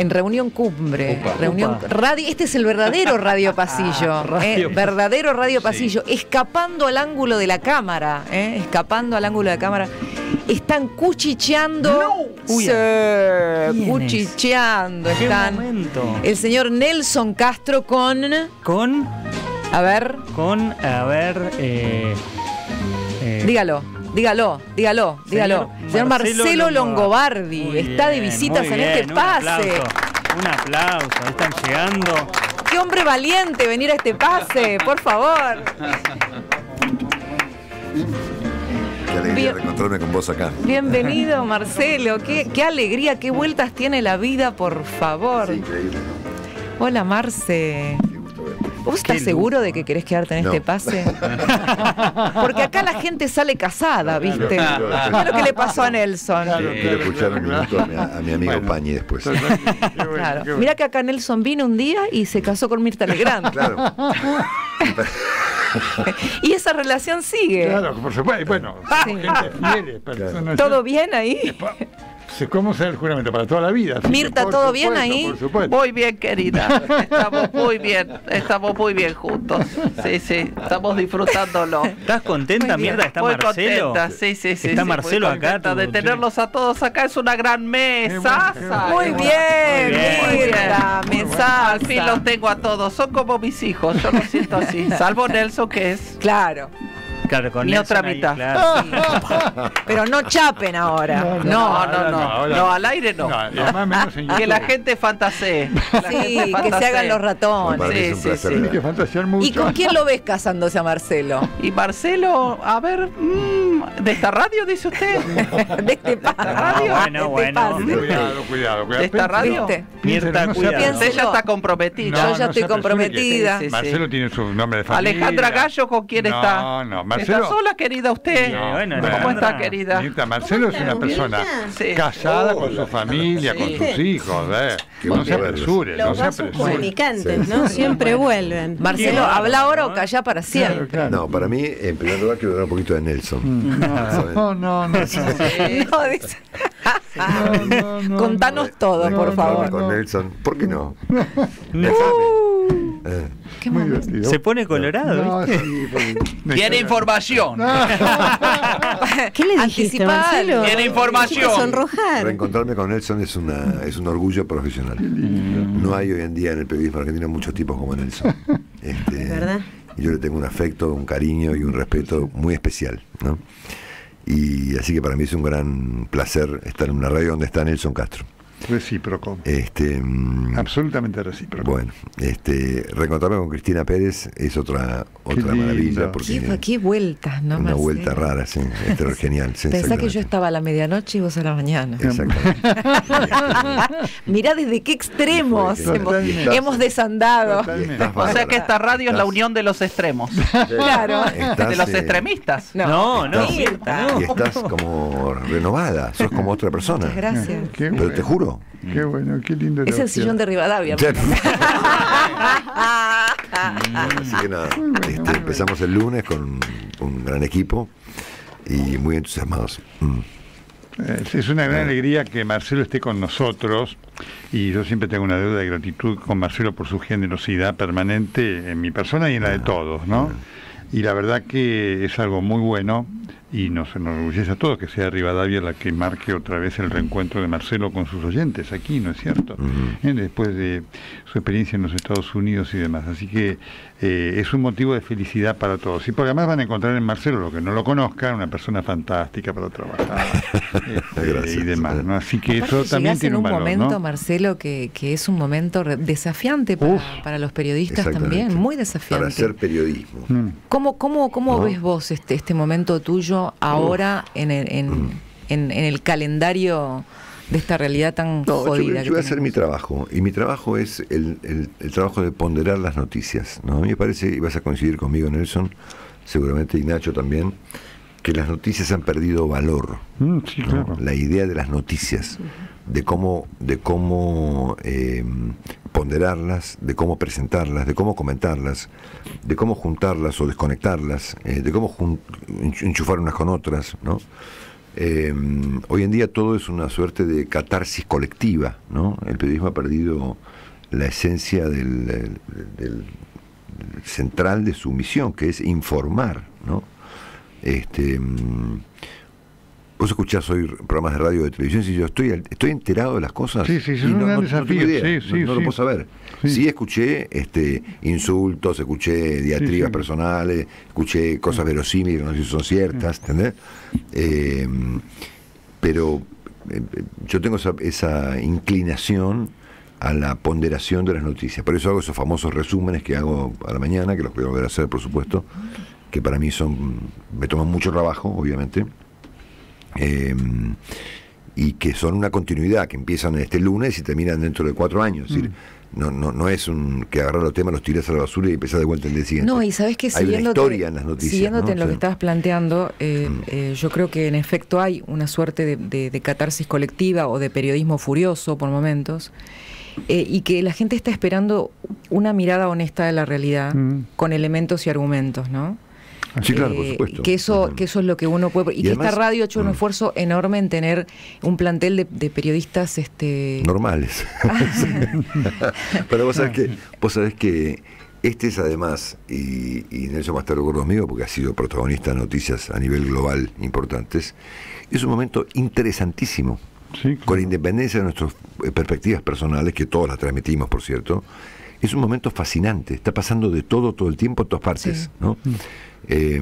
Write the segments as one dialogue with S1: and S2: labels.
S1: en reunión cumbre. Reunión radio, este es el verdadero radio pasillo.
S2: Ah, radio
S1: eh, verdadero radio pasillo. Escapando al ángulo de la cámara. eh, escapando al ángulo de la cámara. Están cuchicheando.
S2: Uy,
S1: Sí,
S2: ¿quiénes?
S1: cuchicheando.
S2: ¿Qué
S1: Están.
S2: momento?
S1: El señor Nelson Castro con.
S2: Con,
S1: A ver,
S2: con, a ver, eh, eh,
S1: dígalo. Dígalo, dígalo, dígalo. Señor Marcelo, Longobardi está de visitas en este pase.
S2: Un aplauso, un aplauso, ahí están llegando.
S1: Qué hombre valiente venir a este pase, por favor.
S3: Qué alegría
S1: Bien.
S3: reencontrarme con vos acá.
S1: Bienvenido, Marcelo. Qué, qué alegría, qué vueltas tiene la vida, por favor.
S3: Sí, increíble.
S1: Hola, Marce.
S3: Qué.
S1: ¿Vos estás
S2: Qué
S1: seguro de que querés quedarte en
S3: No.
S1: este pase? Porque acá la gente sale casada, ¿viste?
S3: Claro, claro.
S1: ¿Qué lo que le pasó a Nelson?
S3: Quiero, quiero escuchar un minuto a mi, a mi amigo
S4: Bueno.
S3: Pañi después.
S1: Claro. Mira que acá Nelson vino un día y se casó con Mirta Legrand.
S3: Claro.
S1: Y esa relación sigue.
S4: Claro, por supuesto. y Bueno,
S1: Sí.
S4: gente fiel, personas-
S1: ¿Todo bien ahí?
S4: ¿Cómo será el juramento? Para toda la vida.
S1: Mirta, ¿todo bien ahí?
S4: Por supuesto.
S5: Muy bien, querida. Estamos muy bien. Estamos muy bien juntos. Sí, sí. Estamos disfrutándolo.
S2: ¿Estás contenta, mierda? ¿Está
S5: muy
S2: Marcelo?
S5: contenta, sí, sí, sí.
S2: Está
S5: sí,
S2: Marcelo
S5: muy
S2: acá,
S5: contenta
S2: tu-
S5: De tenerlos a todos acá es una gran mesa.
S1: Muy bien,
S2: Muy bien.
S1: Mirta, mesaza.
S5: Al fin los tengo a todos. Son como mis hijos. Yo los siento así. Salvo Nelson, que es.
S1: Claro.
S2: Claro, con Nelson
S5: otra
S2: ahí,
S5: mitad.
S2: claro.
S1: Pero no chapen ahora.
S4: No,
S1: No.
S5: No, no, no.
S4: ahora-
S5: No, al aire no.
S4: No, y además menos en
S5: Que la
S4: YouTube.
S5: gente fantasee. La
S1: Sí,
S5: gente
S1: que se
S5: fantasee.
S1: hagan los ratones.
S3: un
S5: Sí, sí,
S3: placer.
S5: sí.
S4: Tiene que fantasear mucho.
S1: ¿Y con quién lo ves casándose a Marcelo?
S5: Y Marcelo, a ver, mm, ¿de esta radio dice usted?
S1: De este pase.
S5: radio?
S2: Bueno,
S1: de este
S2: bueno.
S1: pase.
S4: Cuidado, cuidado. cuidado.
S5: ¿De esta radio?
S1: ¿Viste?
S4: Piénselo,
S2: Mirta,
S4: no
S2: cuidado.
S5: Ella está comprometida.
S1: Yo ya
S4: no
S1: estoy
S4: se apresure
S1: comprometida.
S5: que- Sí, sí.
S4: Marcelo tiene su nombre de familia.
S5: Alejandra Gallo, ¿con quién
S4: no,
S5: está?
S4: No, no,
S5: ¿Está
S4: Marcelo.
S5: sola, querida usted?
S2: No, bueno,
S5: ¿Cómo
S2: Alejandra.
S5: está, querida?
S4: Mirta, Marcelo es una persona
S5: Sí.
S4: casada con su familia, con sus hijos. Eh.
S3: Qué
S4: No se apresure, no se apresure.
S6: ¿no? Siempre vuelven.
S1: Marcelo, habla ahora o calla para siempre.
S4: claro.
S3: No, para mí, en primer lugar, quiero hablar un poquito de Nelson. ¿saben?
S4: No, no, no.
S1: No, dice-
S4: no, no, no,
S1: Contanos todo,
S4: no,
S1: por
S4: no,
S1: favor.
S3: Con Nelson. ¿Por qué no? Eh,
S1: Qué
S4: Muy
S1: momento.
S4: divertido.
S2: Se pone colorado,
S4: No,
S2: ¿viste?
S4: sí, porque-
S5: Tiene información.
S6: ¿Qué le dijiste, Marcelo?
S5: Tiene información.
S6: Sonrojar.
S3: Reencontrarme con Nelson es, una, es un orgullo profesional. No hay hoy en día en el periodismo argentino muchos tipos como Nelson. Este,
S6: ¿Verdad?
S3: y Yo le tengo un afecto, un cariño y un respeto muy especial. ¿no? Y así que para mí es un gran placer estar en una radio donde está Nelson Castro.
S4: Recíproco.
S3: Este, mm,
S4: Absolutamente recíproco.
S3: bueno, este, reencontrarme con Cristina Pérez es otra, otra maravilla porque
S1: Qué, qué vueltas, ¿no?
S3: una
S1: Marcelo?
S3: vuelta rara, sí, este, genial. sí,
S1: Pensá que yo estaba a la medianoche y vos a la mañana.
S3: Exactamente.
S1: Mirá desde qué extremos hemos, desandado.
S5: O sea que esta radio es la unión de los extremos.
S1: Claro.
S3: estás,
S5: De los
S3: eh,
S5: extremistas.
S2: No, no,
S3: estás- Y estás como renovada, sos como otra persona.
S1: Muchas gracias.
S3: Pero te juro.
S4: Qué bueno, qué lindo.
S1: Es el sillón de Rivadavia.
S3: Así que nada, este, empezamos el lunes con un gran equipo y muy entusiasmados. Mm.
S4: Es- Es una gran alegría que Marcelo esté con nosotros y yo siempre tengo una deuda de gratitud con Marcelo por su generosidad permanente en mi persona y en la de todos, ¿no? Y la verdad que es algo muy bueno y nos enorgullece a todos que sea Rivadavia la que marque otra vez el reencuentro de Marcelo con sus oyentes aquí, ¿no es cierto? Eh, Después de su experiencia en los Estados Unidos y demás. Así que eh, es un motivo de felicidad para todos. Y porque además van a encontrar en Marcelo, lo que no lo conozcan, una persona fantástica para trabajar este,
S3: Gracias.
S4: y demás. ¿no? Así que
S1: Aparte,
S4: eso también tiene
S1: en
S4: un
S1: un
S4: valor.
S1: momento,
S4: ¿no?
S1: Marcelo, que, que es un momento desafiante para,
S4: Uf.
S1: para los periodistas también, muy
S3: Para
S1: desafiante.
S3: hacer periodismo.
S4: Mm.
S1: ¿Cómo, cómo, cómo
S3: ¿No?
S1: ves vos este, este momento tuyo ahora en, el, en, en- en el calendario de esta realidad tan
S3: No, yo,
S1: jodida?
S3: yo
S1: que
S3: voy a hacer mi trabajo y mi trabajo es el, el- el trabajo de ponderar las noticias. ¿no? A mí me parece, y vas a coincidir conmigo Nelson, seguramente Ignacio también, que las noticias han perdido valor.
S4: Mm, sí,
S3: ¿no?
S4: claro.
S3: La idea de las noticias, de cómo, de cómo eh, ponderarlas, de cómo presentarlas, de cómo comentarlas, de cómo juntarlas o desconectarlas, eh, de cómo enchufar unas con otras, ¿no? eh, hoy en día todo es una suerte de catarsis colectiva, ¿no? El periodismo ha perdido la esencia del, del- central de su misión, que es informar, ¿no? Este, vos escuchás hoy programas de radio de televisión y yo estoy, estoy enterado de las cosas.
S4: Sí, sí, es un
S3: no,
S4: gran
S3: no-
S4: desafío,
S3: idea,
S4: sí,
S3: no-
S4: sí,
S3: no, lo puedo saber.
S4: Sí.
S3: Sí, escuché este, insultos, escuché diatribas personales, escuché cosas verosímiles, no sé si son ciertas, ¿entendés? Eh, pero eh, yo tengo esa, esa inclinación a la ponderación de las noticias. Por eso hago esos famosos resúmenes que hago a la mañana, que los voy a volver a hacer, por supuesto, que para mí son me toman mucho trabajo, obviamente. Eh, y que son una continuidad, que empiezan este lunes y terminan dentro de cuatro años. Es decir, no, no, no es un que agarrar los temas, los tiras a la basura y empezás de vuelta el día siguiente.
S1: No, y sabes que
S3: Hay una
S1: siguiéndote,
S3: historia en las noticias.
S1: siguiéndote
S3: ¿no?
S1: en lo
S3: Sí.
S1: que estabas planteando, eh,
S3: Mm.
S1: eh, yo creo que en efecto hay una suerte de, de- de catarsis colectiva o de periodismo furioso por momentos, eh, y que la gente está esperando una mirada honesta de la realidad
S4: Mm.
S1: con elementos y argumentos, ¿no?
S3: Sí, claro, por
S1: Eh,
S3: supuesto.
S1: Que eso, que eso es lo que uno puede. Y,
S3: Y
S1: que
S3: además-
S1: esta radio ha hecho un
S3: Mm.
S1: esfuerzo enorme en tener un plantel de, de periodistas este
S3: normales. Pero vos sabés que, vos sabés que este es además, y, y Nelson va a estar de acuerdo conmigo porque ha sido protagonista de noticias a nivel global importantes, es un momento interesantísimo.
S4: Sí, claro.
S3: Con independencia de nuestras eh, perspectivas personales, que todas las transmitimos, por cierto, es un momento fascinante. Está pasando de todo, todo el tiempo, en todas partes.
S1: Sí.
S3: ¿no? Eh,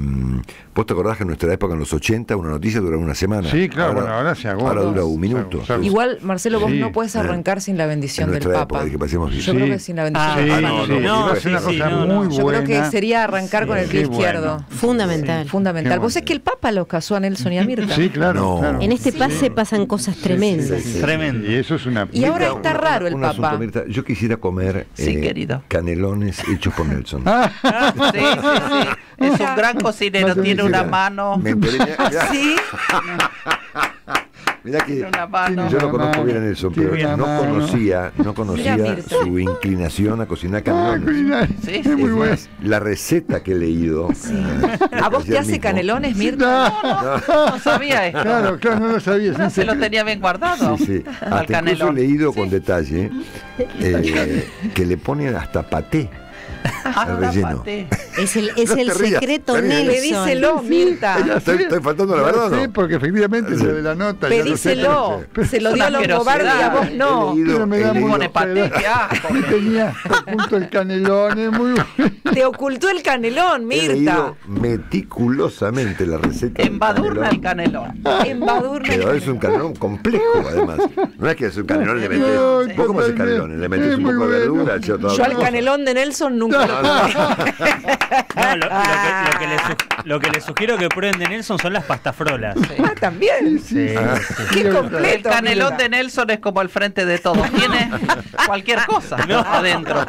S3: ¿Vos te acordás que en nuestra época, en los 80, una noticia duraba una semana?
S4: Sí, claro, bueno, ahora se agota.
S3: Ahora dura un minuto.
S4: agota.
S1: Igual, Marcelo, vos
S4: Sí.
S1: no puedes arrancar sin la bendición
S3: En
S1: del Papa.
S3: época, que parecemos
S1: Yo
S3: sí.
S1: creo que sin la bendición
S2: Ah,
S1: del Papa.
S4: sí,
S2: no,
S4: una cosa muy
S1: Yo
S4: buena.
S1: creo que sería arrancar
S2: Sí,
S1: con el pie
S4: bueno.
S1: izquierdo.
S6: Fundamental.
S1: Fundamental. Vos es que el Papa los casó a Nelson y a Mirta.
S4: Sí, claro,
S3: No.
S4: claro.
S6: En este pase pasan cosas tremendas.
S3: sí, sí.
S2: Tremendo.
S4: Y eso es una...
S1: Y ahora está raro el Papa.
S3: Yo quisiera comer
S5: Sí,
S3: eh, canelones hechos por Nelson.
S4: Ah,
S5: Sí, sí, sí. Un gran cocinero,
S4: No
S5: tiene una mano.
S1: ¿Sí?
S3: mirá que
S5: mano.
S3: yo no conozco bien a Nelson, pero no
S4: mano.
S3: conocía, no conocía su inclinación a cocinar
S4: ah,
S3: canelones.
S4: culinar.
S5: Sí,
S4: Es
S5: sí,
S4: muy
S5: sí.
S4: bueno.
S3: La receta que he leído. eh,
S1: ¿A vos te hace
S3: mismo.
S1: canelones, Mirta?
S5: No sabía esto.
S4: Claro, claro, no lo sabía.
S5: No, se lo tenía bien guardado.
S3: Sí, sí.
S5: Al
S3: Hasta incluso he leído con detalle eh, que le ponen hasta paté al
S5: Anda,
S3: relleno.
S5: paté.
S6: Es el, es
S3: No
S6: el secreto. Nelson.
S1: Pedíselo, Mirta.
S3: Estoy, estoy faltando la verdad, ¿o
S4: sé,
S3: ¿no?
S4: porque efectivamente
S3: Sí.
S4: lo de la nota. sé,
S1: Pedíselo. Se lo dio a
S5: Una
S1: Longobardi y a vos no.
S3: Leído-
S4: me da muy
S5: Pone paté,
S4: tenía junto el canelón, es muy.
S1: Te ocultó el canelón,
S3: He
S1: Mirta.
S3: leído meticulosamente la receta.
S5: Embadurna el
S3: canelón.
S5: canelón.
S1: Embadurna el
S3: Pero es un canelón complejo, además. No es que es un canelón le metes. ¿Vos cómo haces
S4: totalmente.
S3: canelones? Le metes
S4: Es
S3: un poco de verdura,
S1: Yo al canelón de Nelson nunca lo probé.
S2: No, lo, lo que, lo que le sugiero que prueben de Nelson son las pastafrolas.
S1: Ah, también.
S2: Sí,
S3: Ah.
S2: sí.
S1: Qué
S5: El canelón de Nelson es como el frente de todos. Tiene cualquier cosa ¿no? adentro.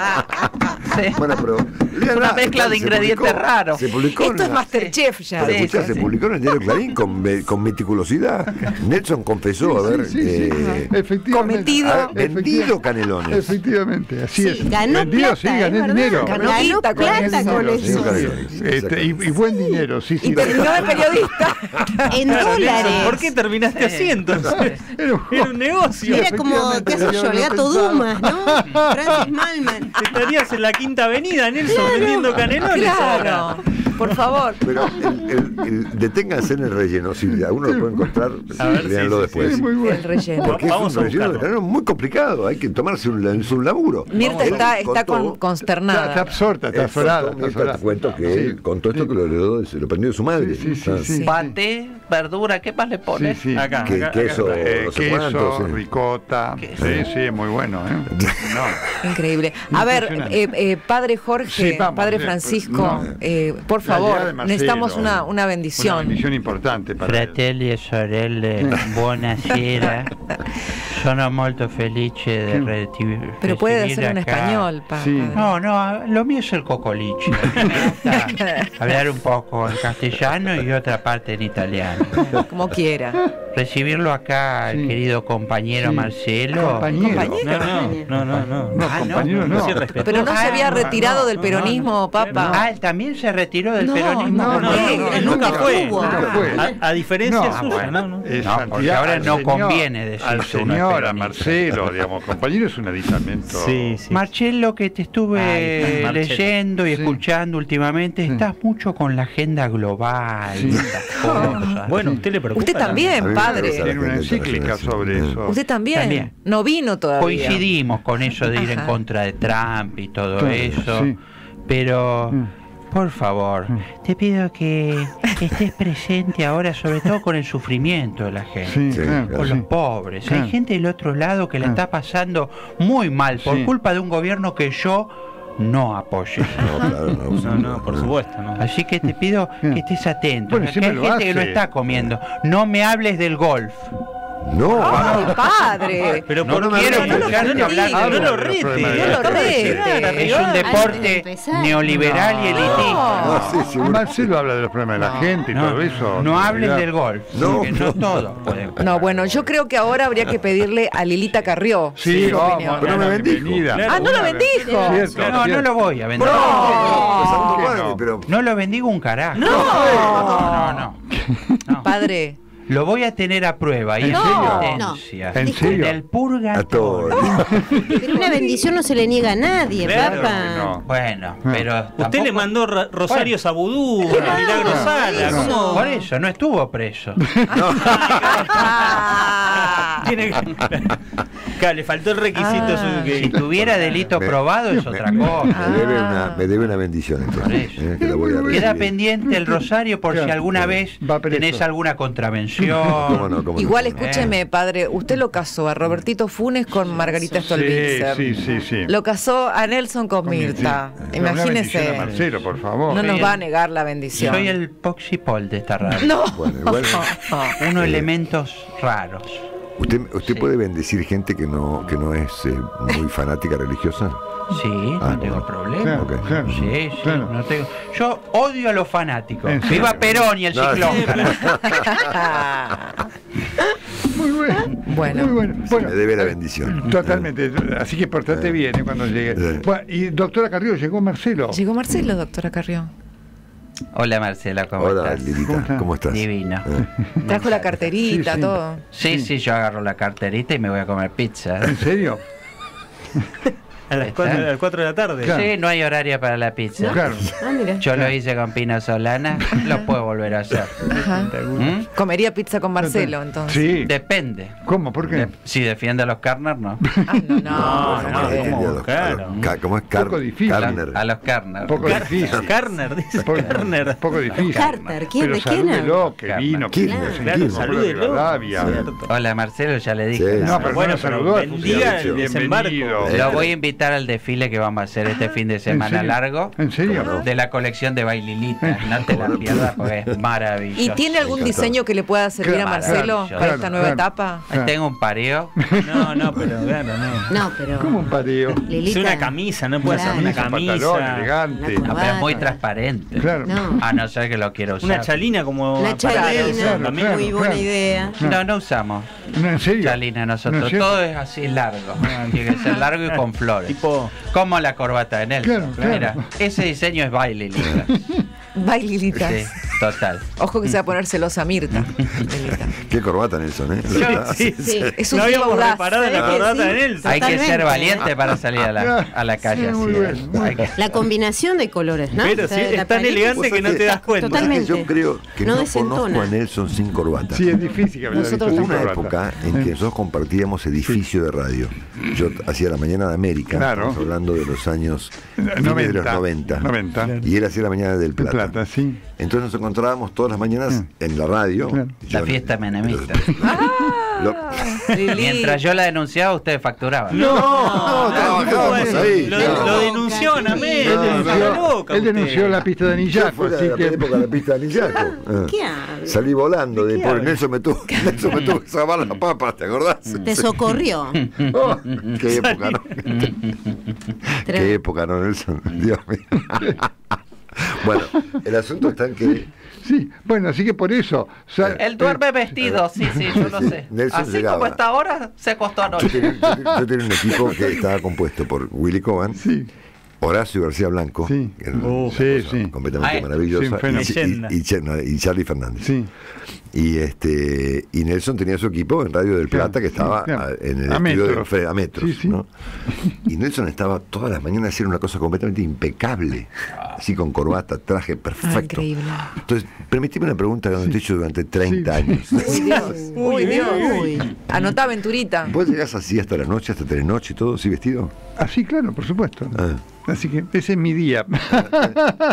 S5: Sí.
S3: Bueno, pero.
S5: Es una mezcla de ingredientes raros.
S3: Se publicó
S1: Esto es Masterchef ya.
S3: Pero
S5: Sí,
S3: escuchá,
S5: sí,
S3: se
S5: sí.
S3: publicó en el diario Clarín con, me- con meticulosidad. Nelson confesó haber
S4: Sí, sí, sí.
S3: eh,
S4: Efectivamente.
S1: Cometido.
S3: haber vendido canelones.
S4: Efectivamente, así
S6: Sí,
S4: es.
S6: ganó
S4: Vendido, sí, gané dinero.
S1: Ganó con
S6: plata
S1: eso.
S6: con eso.
S4: Este, y, y buen dinero, sí, sí.
S1: Y terminó de periodista.
S6: En dólares.
S2: ¿Por qué terminaste así entonces? Era un negocio.
S6: Era como, qué sé yo, el gato Dumas, ¿no? Francis Malman.
S2: Estarías en la quinta avenida, Nelson, vendiendo canelones ahora.
S1: Por favor.
S3: Pero el, el- el- deténganse en el relleno. Si alguno lo puede encontrar,
S2: sí, sí,
S3: después.
S4: Es muy
S1: El
S4: bueno.
S1: relleno.
S3: Porque
S2: Vamos
S3: es
S2: a
S3: un relleno de muy complicado. Hay que tomarse un, es un laburo.
S1: Mirta
S3: Él
S1: está, está
S3: contó-
S1: con-
S4: Está, está
S1: consternada.
S4: absorta, está azorada.
S3: Mirta, te cuento que
S4: Sí,
S3: él contó esto
S4: sí.
S3: que lo heredó, se lo aprendió de su madre.
S4: Sí, sí,
S3: Ah,
S4: sí, sí.
S5: Verdura, ¿qué más le
S4: Sí,
S5: pone?
S4: sí.
S2: Acá,
S3: Que-
S2: acá,
S3: queso,
S2: acá.
S4: Eh,
S3: no sé
S4: queso,
S3: cuánto, sí.
S4: ricota.
S5: Queso.
S4: Sí, sí, muy bueno. ¿eh? No.
S1: Increíble. A ver, eh, eh, padre Jorge,
S4: Sí, vamos,
S1: padre
S4: eh,
S1: Francisco,
S4: no.
S1: eh, por favor,
S4: Marcelo,
S1: necesitamos una, una
S4: Una
S1: bendición.
S4: bendición importante para.
S7: Fratelli e sorelle, buonasera. Sono molto felice de reti-
S1: Pero puede
S7: recibir
S1: hacerlo en español, padre.
S7: No, no, lo mío es el cocoliche. Me gusta hablar un poco en castellano y otra parte en italiano.
S1: Como quiera.
S7: Recibirlo acá, el
S4: Sí.
S7: querido compañero
S4: Sí.
S7: Marcelo.
S4: Compañero.
S2: No, no, no, no, no.
S4: No,
S7: Ah,
S4: compañero, no.
S1: Pero no se había retirado
S4: no,
S1: del peronismo,
S2: no,
S1: papa.
S7: Ah, él también se retiró del
S1: No,
S7: peronismo.
S4: no,
S2: No,
S1: ¿Qué?
S2: no,
S1: Él
S2: nunca
S1: nunca
S2: fue.
S1: estuvo.
S4: Nunca fue.
S2: A, a diferencia
S4: No,
S2: suya,
S7: bueno.
S2: no,
S7: porque ahora no
S4: señor-
S7: conviene decirse
S4: Al señor, a. Marcelo, digamos, compañero es un aditamento.
S2: Sí, sí.
S7: Marcelo, que te estuve leyendo y
S4: Sí.
S7: escuchando últimamente,
S4: Sí.
S7: estás mucho con la agenda global
S4: Sí.
S7: y estas cosas.
S2: Bueno, usted le preocupa.
S1: Usted también, padre.
S4: Tiene una encíclica sobre eso.
S1: Usted también.
S7: También.
S1: No vino todavía.
S7: Coincidimos con eso de ir en contra de Trump y todo
S4: Claro,
S7: eso,
S4: sí.
S7: pero
S4: Mm.
S7: por favor,
S4: Mm.
S7: te pido que estés presente ahora, sobre todo con el sufrimiento de la gente.
S4: Sí,
S3: Sí,
S4: claro,
S3: claro.
S7: Con
S4: sí.
S7: los pobres.
S4: Claro.
S7: Hay gente del otro lado que la está pasando muy mal por
S4: Sí.
S7: culpa de un gobierno que yo no apoyo.
S3: No, claro, no,
S2: No, no, por supuesto. No.
S7: Así que te pido que estés atento.
S4: Bueno,
S7: que hay gente que no
S4: hace.
S7: está comiendo. No me hables del golf.
S3: No,
S1: ¡Ay, padre!
S2: Pero
S7: No,
S2: por
S7: no quiero
S2: no,
S1: no
S7: del
S2: no lo rete.
S4: No
S1: lo rete.
S7: Es un deporte neoliberal y elitista.
S3: no, sí, seguro.
S4: Marcelo habla de los problemas de la gente y
S7: No,
S4: todo eso.
S7: no hables
S4: Mira.
S7: del golf.
S3: No,
S7: no
S3: no.
S7: todos.
S1: No, bueno, yo creo que ahora habría que pedirle a Lilita Carrió
S4: Sí.
S3: Pero no me bendijo.
S1: Ah, no lo bendijo.
S4: Cierto,
S7: No, no lo voy a vender.
S3: Pues a
S4: ¿Por qué
S3: padre,
S4: no?
S3: pero
S7: No lo bendigo un carajo.
S1: No.
S7: no, no. no.
S1: Padre,
S7: Lo voy a tener a prueba y
S4: ¿En
S7: en
S4: serio?
S7: potencia.
S4: ¿En serio?
S7: Del
S3: a
S7: purgatorio.
S3: todos.
S6: Pero una bendición no se le niega a nadie,
S2: Claro
S6: papá.
S4: no.
S7: Bueno,
S4: Ah.
S7: pero.
S2: Usted
S7: tampoco-
S2: le mandó Rosarios a Vudú, a Milagro Sala.
S6: eso.
S2: ¿cómo?
S7: Por eso, no estuvo preso.
S2: Tiene que- Claro, le faltó el requisito.
S1: Ah.
S2: su-
S7: Si tuviera delito
S3: Me-
S7: probado es otra cosa.
S3: Me debe una, me debe una bendición entonces. eh, que la voy a recibir.
S7: Queda pendiente el rosario por si
S4: Claro.
S7: alguna vez tenés alguna contravención.
S3: ¿Cómo no? ¿Cómo no?
S1: igual
S3: ¿Cómo no?
S1: escúcheme, padre, usted lo casó a Robertito Funes con Margarita Stolbizer.
S4: sí, sí, sí.
S1: Lo casó a Nelson con Mirta.
S4: Sí. A
S1: Imagínese.
S4: Marcelo, por favor.
S1: No nos va a negar la bendición.
S7: Soy el poxipol de esta radio.
S1: No.
S3: Bueno, igual-
S7: Unos
S3: Eh,
S7: elementos raros.
S3: ¿Usted, usted
S7: Sí.
S3: puede bendecir gente que no, que no es eh, muy fanática religiosa?
S7: Sí,
S3: Ah,
S7: no tengo
S3: bueno.
S7: problema.
S4: Claro,
S3: Ok.
S4: claro,
S7: Sí, sí,
S4: claro.
S7: no tengo. Yo odio a los fanáticos. Viva Perón y el
S3: No,
S7: ciclón.
S3: sí,
S4: Muy bueno.
S1: Bueno.
S4: Muy bueno. Bueno,
S3: Me debe la bendición.
S4: Totalmente. Así que portate
S3: Eh.
S4: bien eh, cuando llegue.
S3: Eh.
S4: Bueno, y doctora Carrillo, llegó Marcelo.
S1: Llegó Marcelo, doctora Carrió.
S7: Hola Marcela, ¿cómo
S3: Hola,
S7: estás?
S3: Lilita,
S4: ¿Cómo estás?
S3: ¿cómo estás?
S7: Divino.
S3: Eh,
S1: Trajo la carterita,
S4: Sí, sí.
S1: todo.
S7: Sí, sí, yo agarro la carterita y me voy a comer pizza.
S4: ¿En serio?
S2: A las 4 a las cuatro de la tarde.
S4: Claro.
S7: Sí, no hay horario para la pizza.
S4: Claro.
S6: Ah, mira.
S7: Yo lo hice con Pino Solana, lo puedo volver a hacer.
S1: Ajá.
S7: ¿Mm?
S1: Comería pizza con Marcelo, entonces.
S4: Sí.
S7: Depende.
S4: ¿Cómo? ¿Por qué?
S7: De- si defiende a los Carner, no.
S1: Ah, no, no,
S2: No, ¿cómo?
S3: a los- a
S2: Claro.
S3: los- ca- ¿Cómo es Car-
S4: Poco difícil.
S3: Carner?
S7: A los Carner.
S4: Poco difícil.
S2: Carner, dice
S4: Poco,
S2: Carner.
S4: poco difícil.
S6: Carter, ¿quién?
S4: Pero
S6: ¿De quién
S4: salúdelo, que
S7: habla?
S4: vino. Que-
S3: Claro,
S2: salúdelo.
S7: Hola Marcelo, ya le dije.
S3: Sí,
S7: ¿no?
S4: Pero
S2: Bueno,
S4: no
S2: pero
S4: saludó.
S2: bendiga
S3: el
S2: desembarco.
S4: Bienvenido.
S7: Lo voy a invitar al desfile que vamos a hacer este fin de semana largo. De la colección de Baililita. No te la pierdas porque es maravilloso.
S1: ¿Y tiene algún diseño que le pueda servir a Marcelo
S7: claro,
S1: para esta nueva etapa?
S7: Tengo un pareo.
S2: No, no, pero claro, no.
S6: No, pero.
S4: ¿Cómo un pateo?
S2: Es una camisa, no puede ser una
S4: Camisa, pantalón,
S2: camisa.
S4: elegante.
S7: No, pero es muy transparente.
S4: Claro.
S6: No.
S7: A no ser que lo quiero usar.
S2: Una chalina como
S6: La chalina,
S2: también.
S6: muy buena idea.
S7: No, no usamos
S4: No, ¿En serio?
S7: chalina nosotros. Todo es así largo. Tiene que ser largo y con flores.
S2: Tipo,
S7: Como la corbata.
S4: Claro, claro.
S7: Mira, ese diseño es Baililita.
S1: Baililitas.
S7: Sí, total.
S1: Ojo que se va a poner celosa Mirta.
S3: Qué corbata, Nelson, ¿eh?
S2: Sí,
S6: Sí.
S1: Es un
S2: no habíamos
S1: audaz.
S2: reparado en la
S6: ¿sabes que
S2: corbata
S6: sí?
S2: de Nelson.
S7: Hay que ser valiente para salir a la, a la calle
S4: Sí,
S7: así.
S4: muy
S7: ¿eh?
S4: bien,
S6: La combinación de colores, ¿no?
S2: Pero
S6: O sea,
S2: es tan elegante que no te das cuenta.
S6: Totalmente.
S3: Yo creo que
S6: No
S3: no, conozco a Nelson sin corbata.
S4: Sí, es difícil que me lo
S1: Nosotros
S3: Hubo una época en que nosotros compartíamos edificio de radio. Yo hacía la mañana de América,
S4: Claro.
S3: estamos hablando de los años fines de
S4: 90.
S3: los 90.
S4: 90.
S3: Y él hacía la mañana del
S4: De
S3: Plata.
S4: plata, sí.
S3: Entonces nos encontrábamos todas las mañanas en la radio.
S4: Claro.
S7: La fiesta menemista.
S3: Lo-
S1: Lili.
S7: Mientras yo la denunciaba, ustedes facturaban.
S2: No,
S3: no, trabajábamos ahí.
S2: Lo,
S3: No.
S2: lo denunció a
S4: Él
S2: Él
S4: denunció,
S2: loca
S4: él
S2: usted.
S4: denunció la pista de Anillaco, así
S3: la
S4: que...
S3: época de la pista de Anillaco. Ah.
S6: ¿Qué habla?
S3: Salí volando de
S2: qué
S3: por? Nelson me tuvo, Nelson me tuvo que salvar las papas, ¿te acordás?
S6: Te socorrió.
S3: Oh, qué época, ¿no? qué época, ¿no, Nelson? Dios mío. bueno, el asunto está en que
S4: Sí, bueno, así que por eso... o sea,
S5: Él duerme
S4: eh,
S5: vestido, sí, sí, yo lo
S3: Sí,
S5: sé.
S3: Nelson
S5: Así
S3: llegaba.
S5: como está ahora, se acostó anoche.
S3: yo tenía- yo tenía un equipo que estaba compuesto por Willy Coban,
S4: Sí.
S3: Horacio García Blanco,
S4: Sí.
S3: que era una cosa
S4: sí, sí.
S3: completamente
S5: Ay,
S3: maravillosa, y, y- y Charlie Fernández.
S4: Sí.
S3: Y este y Nelson tenía su equipo en Radio del
S4: Claro,
S3: Plata que estaba en el
S4: A
S3: estudio de a metros,
S4: Sí, sí.
S3: ¿no? Y Nelson estaba todas las mañanas haciendo una cosa completamente impecable, así con corbata, traje perfecto.
S1: Ah, increíble.
S3: Entonces, permíteme una pregunta que no te he hecho durante 30
S4: Sí.
S3: años.
S1: Uy, Dios. Uy, Dios.
S6: Uy.
S1: Anotá, Aventurita.
S3: ¿Vos llegás así hasta la noche, hasta telenoche y todo, así vestido?
S4: Así, claro, por supuesto.
S3: Ah.
S4: Así que ese es mi día.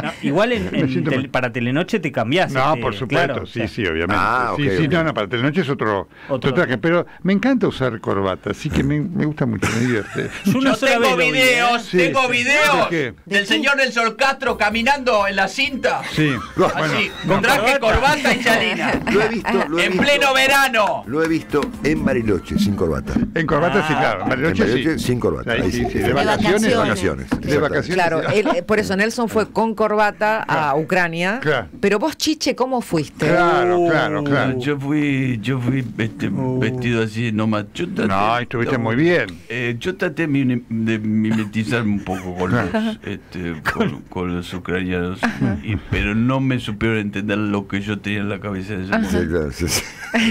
S2: No, igual en,
S4: Me
S2: en
S4: siento
S2: tel-
S4: mal.
S2: para Telenoche te cambiás.
S4: No,
S2: este,
S4: por supuesto,
S2: claro, o
S4: sí,
S2: sea,
S4: sí, obviamente.
S3: Ah,
S4: sí, sí, no, no, para Telenoche es otro,
S2: Otro.
S4: otro traje, pero me encanta usar corbata, así que me, me gusta mucho, me divierte.
S2: Yo sola
S5: tengo
S2: vi, ¿eh?
S5: videos,
S4: Sí,
S5: tengo
S4: sí.
S5: videos
S4: ¿De
S5: del señor Nelson Castro caminando en la cinta.
S4: Sí,
S5: Así, con traje, corbata y chalina.
S3: Lo he visto, lo he
S5: En
S3: visto,
S5: pleno verano.
S3: Lo he visto en Bariloche, sin corbata.
S4: en corbata sí, claro. En Bariloche,
S3: En Bariloche,
S4: sí.
S3: sin corbata.
S4: Ahí
S3: Ahí
S4: sí,
S3: sí,
S4: sí,
S3: sí.
S4: De
S3: De
S4: vacaciones.
S6: vacaciones.
S3: vacaciones.
S4: De vacaciones.
S1: Claro,
S4: sí.
S1: él, eh, por eso Nelson fue con corbata a Ucrania.
S4: Claro.
S1: Pero vos, Chiche, ¿cómo fuiste?
S4: Claro, claro, claro.
S8: Yo fui, yo fui este, vestido así nomás. Yo traté-
S4: No, estuviste muy bien.
S8: Eh, yo traté mi- de mimetizarme un poco con los, este, con, con los ucranianos, y- pero no me supieron entender lo que yo tenía en la cabeza. En ese
S3: Sí, sí, sí.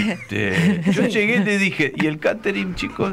S8: Este, yo llegué y le dije, ¿y el catering, chicos?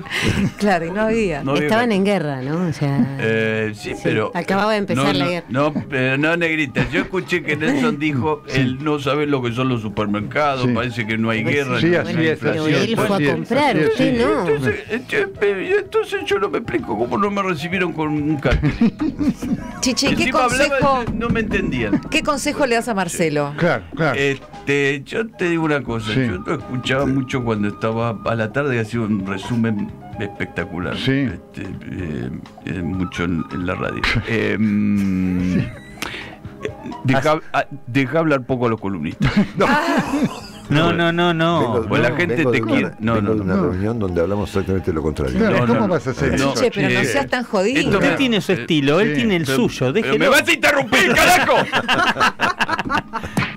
S1: Claro, y no había.
S8: No había
S6: Estaban en guerra, ¿no? O sea,
S8: Eh, sí, pero.
S6: acababa de empezar
S8: no,
S6: la
S8: no,
S6: guerra.
S8: No, pero no, negrita. Yo escuché que Nelson dijo: él no sabe lo que son los supermercados,
S4: Sí.
S8: parece que no hay guerra.
S4: Sí, así es,
S6: pero
S4: así es,
S6: él fue
S4: así
S6: a comprar,
S4: es,
S6: usted
S4: sí.
S6: no.
S8: Entonces, pe- entonces yo no me explico cómo no me recibieron con un catering.
S1: Chiche, ¿qué
S8: Encima
S1: consejo,
S8: hablaba, no me entendían.
S1: ¿qué consejo le das a Marcelo?
S4: Claro, claro.
S8: Este, yo te digo una cosa,
S4: Sí.
S8: yo lo escuchaba mucho cuando estaba a la tarde, hacía un resumen espectacular.
S4: Sí.
S8: Este, eh, eh, mucho en, en la radio. Eh, mm, eh, deja, ah, deja hablar poco a los columnistas.
S2: No, no, no, no.
S3: Vengo-
S8: pues la
S3: no,
S8: gente te
S3: de una-
S8: quiere- no, no,
S3: de una
S4: no.
S3: reunión donde hablamos exactamente lo contrario.
S4: Claro,
S8: no,
S4: ¿cómo
S8: no,
S4: vas a hacer
S8: no,
S4: eso?
S1: Chiche, pero no
S8: che,
S1: seas tan jodido.
S8: esto
S2: Usted
S8: me-
S2: tiene su estilo, él
S4: sí,
S2: tiene el
S8: Pero-
S2: suyo. Déjelo.
S8: ¡Me vas a interrumpir, carajo!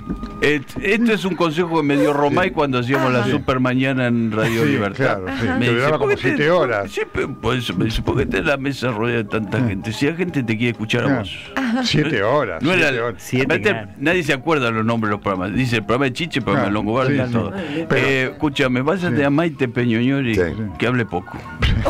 S8: Este es un consejo que me dio Romay cuando hacíamos la super mañana en Radio
S4: Sí,
S8: Libertad.
S4: claro, sí,
S8: Me
S4: duraba como
S8: "¿Por qué te-
S4: siete horas".
S8: Sí, pero por eso me dice, ¿por qué tenés la mesa rodeada de tanta gente? Si la gente te quiere escuchar a
S4: Claro.
S8: vos.
S4: Siete horas.
S8: No era,
S4: siete horas.
S2: Siete,
S8: aparte,
S2: claro.
S8: nadie se acuerda los nombres de los programas. Dice el programa de Chiche, el programa de
S4: Claro,
S8: Longobardi,
S4: sí, sí.
S8: todo.
S4: Pero-
S8: Eh, escúchame, váyate
S4: Sí.
S8: a Maite Peñoñori
S3: Sí.
S8: que hable poco.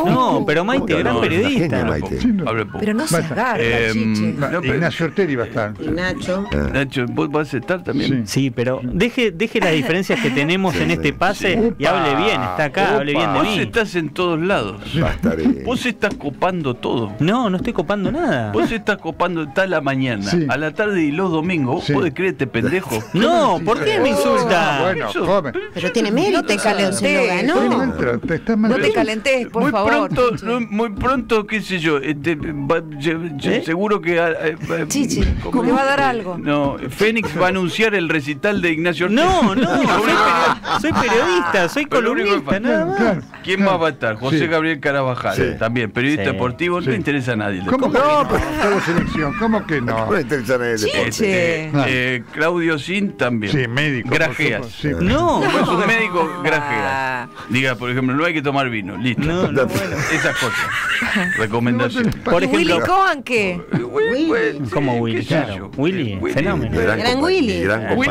S2: No, pero Maite,
S3: ¿Cómo que
S2: gran
S3: no? Una genia,
S2: periodista.
S4: Sí.
S8: Hable poco.
S1: Pero no se agarra,
S8: Eh,
S1: Chiche.
S4: No,
S8: No, pero-
S4: Ignacio Orteri va a estar.
S6: Y Nacho.
S3: Ah.
S8: Nacho, ¿vos vas a estar también?
S2: Sí, pero deje, deje las diferencias que tenemos
S3: Sí,
S2: en este pase
S4: Sí.
S2: y hable bien. Está acá, hable bien de
S8: Vos
S2: mí.
S8: estás en todos lados.
S3: Basta de-
S8: Vos estás copando todo.
S2: No, no estoy copando nada.
S8: Vos estás copando está a la mañana,
S4: Sí.
S8: a la tarde y los domingos. ¿Vos
S4: Sí.
S8: podés creerte pendejo?
S2: No, ¿por qué me insulta?
S4: Bueno,
S8: Eso.
S4: joven.
S6: Pero tiene mérito,
S1: te.
S4: Entra, te estás
S1: No te
S4: mandando-
S1: calentes, por
S8: muy
S1: favor.
S8: pronto, no, muy pronto, qué sé yo, este, va- yo- yo
S2: ¿Eh?
S8: seguro que ah, eh, eh,
S1: Chichi,
S8: ¿cómo?
S1: le va a dar algo.
S8: No, Fénix va a anunciar el recital de Ignacio Ortega.
S2: No, no, soy, peri- soy periodista, soy
S8: Pero
S2: columnista, nada más.
S4: Claro.
S8: ¿Quién más va a estar? José
S4: Sí.
S8: Gabriel Carabajal,
S3: Sí.
S8: también, periodista
S2: Sí.
S8: deportivo, no
S4: Sí.
S8: le interesa a nadie.
S4: ¿Cómo que
S3: No,
S4: no?
S3: pero-
S4: selección, ¿cómo que no?
S3: No le interesa el deporte.
S1: Chiche.
S8: Eh, eh, Claudio Sin también.
S4: Sí, médico.
S8: Grajeas.
S4: sí.
S2: No,
S8: Pues un médico grajeas. Diga, por ejemplo, no hay que tomar vino. Listo.
S2: no, no, bueno.
S8: Esas cosas. Recomendación.
S2: Por
S1: ¿Willy
S2: ejemplo,
S1: Cohen qué?
S6: Willy.
S2: ¿Cómo Willy? Claro. Willy, fenómeno.
S3: Gran,
S6: Willy.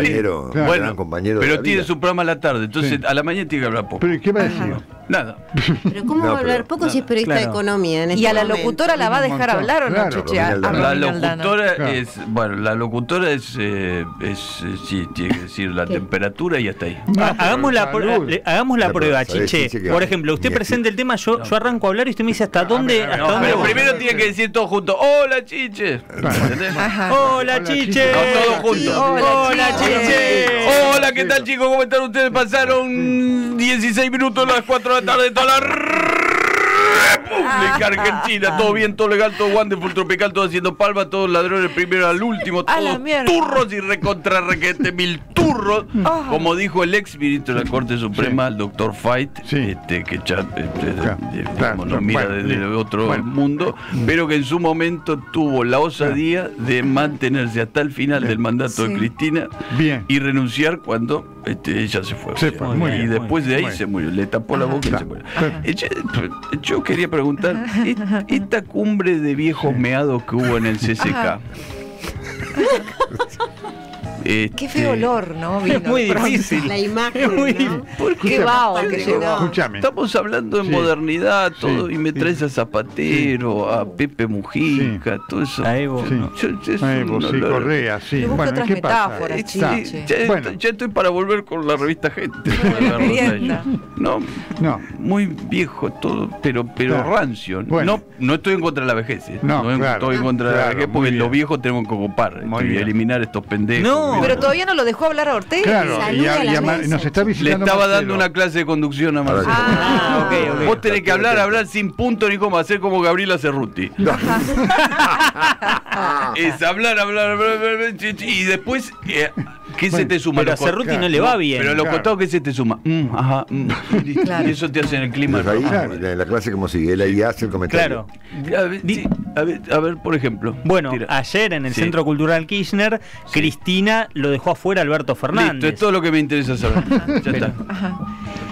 S8: Willy.
S3: compañero,
S4: Claro.
S3: mi gran compañero de
S8: pero
S3: la
S8: tiene
S3: vida.
S8: su programa a la tarde, entonces
S4: Sí.
S8: a la mañana tiene que hablar poco.
S4: ¿Pero ¿y qué va a decir?
S8: Nada.
S6: Pero ¿cómo
S3: No,
S6: va a hablar poco si es periodista de
S2: Claro.
S6: economía en
S1: ¿Y
S6: este
S1: a la
S6: momento?
S1: locutora la va a dejar hablar o no,
S4: Claro,
S1: Chiche? A-
S8: La locutora
S4: Claro.
S8: es, bueno, la locutora es, eh, es eh, sí, tiene que decir la temperatura y hasta ahí.
S4: No,
S2: hagamos la, hagamos la prueba, Chiche. Por ejemplo, usted presenta el tema, yo, yo arranco a hablar y usted me dice hasta dónde.
S8: pero primero tiene que decir todo junto. ¡Hola, chiche!
S2: Hola, Chiche.
S8: Todos juntos.
S1: Hola,
S2: Hola,
S1: Chiche.
S8: Hola, ¿qué tal chicos? ¿Cómo están ustedes? Pasaron 16 minutos, las 4 de la tarde, toda la República Argentina. Todo bien, todo legal, todo wonderful, tropical, todo haciendo palma, todos ladrones primero al último, todos turros y recontra requete mil turros.
S1: Ah.
S8: Como dijo el ex ministro de la Corte Suprema, el doctor Fight,
S4: Sí.
S8: este, que ya este,
S4: Claro, claro,
S8: como nos mira
S4: bueno,
S8: desde
S4: sí.
S8: otro
S4: Bueno.
S8: mundo, pero que en su momento tuvo la osadía de mantenerse hasta el final del mandato de. Cristina
S4: Bien.
S8: y renunciar cuando este, ella se fue.
S4: Se fue, muy
S8: y
S4: bien,
S8: después de ahí
S4: bien.
S8: se murió, le tapó la boca y se murió.
S4: Claro.
S8: Eh, Yo, yo quería preguntar, ¿est- esta cumbre de viejos meados que hubo en el CCK.
S1: Ajá. Qué
S8: este,
S1: feo olor, ¿no? Vino
S2: Es muy difícil.
S6: La imagen,
S2: Muy-
S6: ¿no?
S8: ¿por qué?
S1: Vago que
S6: Escúchame,
S1: llegó.
S4: Escúchame.
S8: Estamos hablando de
S4: Sí.
S8: modernidad, todo,
S4: Sí,
S8: y me
S4: sí.
S8: traes a Zapatero, a Pepe Mujica, todo eso.
S2: A Evo.
S4: Sí.
S2: no.
S8: Yo-
S4: sí,
S8: olor.
S4: Correa, sí. Bueno,
S1: otras
S4: ¿qué pasa?
S1: metáforas,
S8: Eh, sí, ya,
S4: Bueno.
S8: ya estoy para volver con la revista Gente. No,
S4: No.
S8: muy viejo todo, pero pero
S4: Claro.
S8: rancio.
S4: Bueno.
S8: No, no estoy en contra de la vejez. ¿eh?
S4: No,
S8: en-
S4: claro.
S8: estoy en contra de la vejez porque los viejos tenemos que ocupar este, y eliminar estos pendejos.
S2: No.
S1: Pero todavía no lo dejó hablar a Ortega.
S4: Claro,
S6: Saluda
S4: y, a-
S6: a la
S4: y a Mar-
S6: mesa,
S4: nos está
S6: chico.
S8: Le
S4: visitando
S8: estaba
S4: Marcelo.
S8: dando una clase de conducción a Marcelo.
S1: Ah.
S8: Vos tenés que hablar, hablar sin punto ni coma, hacer como Gabriela Cerruti. es hablar, hablar, hablar, y después, eh, ¿qué se te suma?
S2: Pero a Cerruti no le va bien.
S8: Pero a los
S4: Claro.
S8: costados, ¿qué se te suma? Mm, ajá, mm, y-
S1: Claro.
S8: y eso te hace en el clima.
S3: Pues ahí,
S8: del
S3: en la clase como sigue, él ahí hace el comentario.
S2: Claro.
S8: A ver, sí, a ver, a ver, por ejemplo.
S2: Bueno,
S8: Tira.
S2: ayer en el
S8: Sí.
S2: Centro Cultural Kirchner, Cristina lo dejó afuera Alberto
S8: Listo,
S2: Fernández.
S8: es todo lo que me interesa saber. Ya está.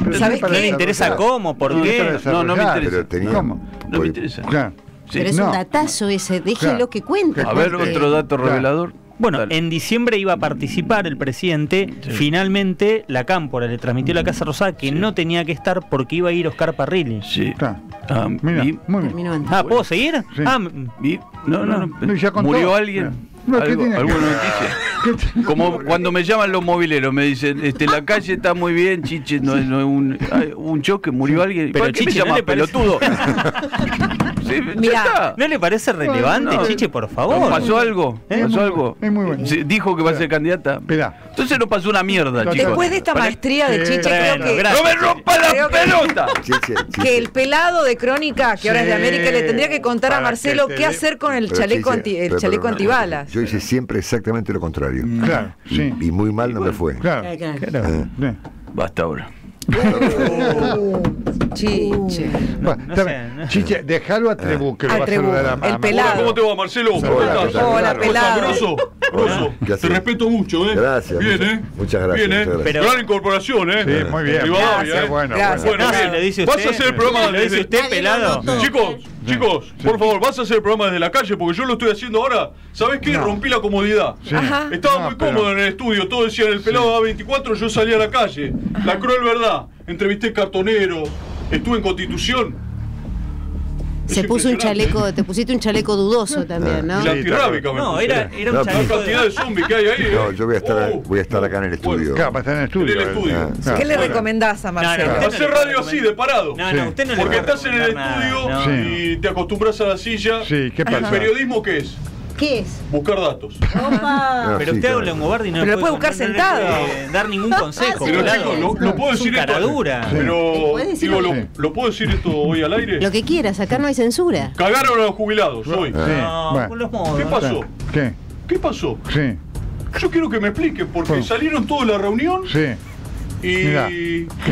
S4: Pero
S1: ¿Sabés
S4: sí para
S1: qué?
S2: ¿No le interesa cómo? ¿Por qué?
S8: No, no me interesa.
S3: Pero tenía.
S4: ¿Cómo?
S8: No me interesa.
S4: Claro.
S8: Sí.
S6: Pero es
S4: No.
S6: un datazo ese, déjenlo
S4: Claro.
S6: que cuente.
S8: A ver, otro dato
S4: Claro.
S8: revelador.
S2: Bueno,
S8: Dale.
S2: en diciembre iba a participar el presidente. Finalmente, la Cámpora le transmitió a la Casa Rosada que no tenía que estar porque iba a ir Oscar Parrilli.
S8: Sí.
S4: Claro.
S8: Ah,
S4: Mira,
S8: y-
S4: muy bien.
S6: Terminó antes.
S2: Ah, ¿puedo seguir?
S4: Sí.
S2: Ah,
S8: y- no, no, no.
S4: No, ya contó.
S8: ¿Murió alguien?
S4: No, ¿qué
S8: ¿Algo-
S4: tiene que
S8: ¿Alguna noticia? Como cuando me llaman los mobileros, me dicen, este, la calle está muy bien, chiche, no, no es un, hay un choque, murió alguien.
S2: Pero,
S8: ¿Por qué me
S2: Chiche, ¿no
S8: llamas
S2: le parece-
S8: pelotudo? está.
S2: ¿no le parece relevante,
S8: no.
S2: Chiche, por favor?
S8: ¿Pasó algo?
S4: Es
S8: ¿Pasó
S4: muy
S8: algo?
S4: bueno, es muy bueno.
S8: Se- Dijo que va a ser candidata.
S4: Esperá.
S8: Entonces no pasó una mierda,
S4: Después
S8: chicos.
S1: Después de esta maestría de. Chiche, creo que,
S2: gracias.
S8: ¡No me rompa la pelota!
S3: Chiche, chiche.
S1: que el pelado de Crónica, que ahora es de América, le tendría que contar a Marcelo qué hacer con el chaleco, anti, el chaleco antibalas.
S3: Yo hice siempre exactamente lo contrario.
S4: Claro,
S3: Y,
S4: sí.
S3: y muy mal no me fue.
S4: Claro.
S3: Eh.
S8: Basta ahora.
S1: Chiche.
S2: No
S4: está
S2: sé, no.
S4: Chiche, déjalo a Trebuch, que lo
S1: A
S4: va a saludar a, a
S1: el pelado. ¿Cómo te
S9: va, Marcelo?
S3: ¿Cómo estás?
S1: Hola, pelado.
S9: Grosso, grosso.
S3: ¿Qué
S9: Te respeto mucho, ¿eh?
S3: Gracias,
S9: Bien,
S3: muchas-
S9: ¿eh?
S3: muchas gracias,
S9: Bien, ¿eh?
S2: gracias.
S9: Gran incorporación, ¿eh?
S4: Sí, muy bien.
S9: Rivadavia,
S1: Gracias,
S9: ¿eh?
S4: bueno,
S1: gracias.
S9: Bueno,
S2: No,
S9: bien. Vas a hacer el programa
S2: lo dice usted, pelado.
S9: Chicos, chicos, por favor, vas a hacer el programa desde la calle porque yo lo estoy haciendo ahora. ¿Sabes qué?
S4: No.
S9: Rompí la comodidad.
S4: Sí.
S1: Ajá.
S9: Estaba
S4: No,
S9: muy
S4: pero-
S9: cómodo en el estudio, todos decían el pelado A24, yo salí a la calle. La cruel verdad. Entrevisté cartonero, estuve en Constitución.
S6: Se puso un chaleco, te pusiste un chaleco dudoso también, ¿no?
S4: Sí,
S2: No, era, era un chaleco
S9: cantidad de zombies que hay ahí.
S3: No, yo voy a estar,
S9: Oh.
S3: voy a estar acá en el estudio.
S4: Claro, va a estar en el estudio.
S9: En el estudio.
S4: Claro.
S1: ¿Qué le recomendás a Marcelo?
S2: No, no,
S9: Hacer radio así, de parado.
S2: No, no, usted no le
S9: Porque estás en el estudio y te acostumbras a la silla.
S4: Sí, ¿qué
S9: ¿El
S4: pasa?
S9: periodismo qué es?
S6: ¿Qué es?
S9: Buscar datos.
S6: Opa.
S3: No,
S2: Pero
S3: sí,
S2: usted
S3: claro.
S2: un longobardi no
S1: Pero
S2: le
S1: lo puede buscar sentado.
S2: dar ningún consejo.
S9: Pero chicos, lo, lo puedo decir esto. Pero, digo, lo,
S4: Sí.
S9: ¿lo puedo decir esto hoy al aire?
S6: Lo que quieras, acá no hay censura.
S9: Cagaron a los jubilados hoy.
S4: Sí,
S2: No,
S4: bueno.
S2: con los modos.
S9: ¿Qué pasó?
S4: ¿Qué?
S9: ¿Qué pasó?
S4: Sí,
S9: Yo quiero que me expliquen, porque salieron todos de la reunión
S4: sí,
S9: y
S4: Mirá.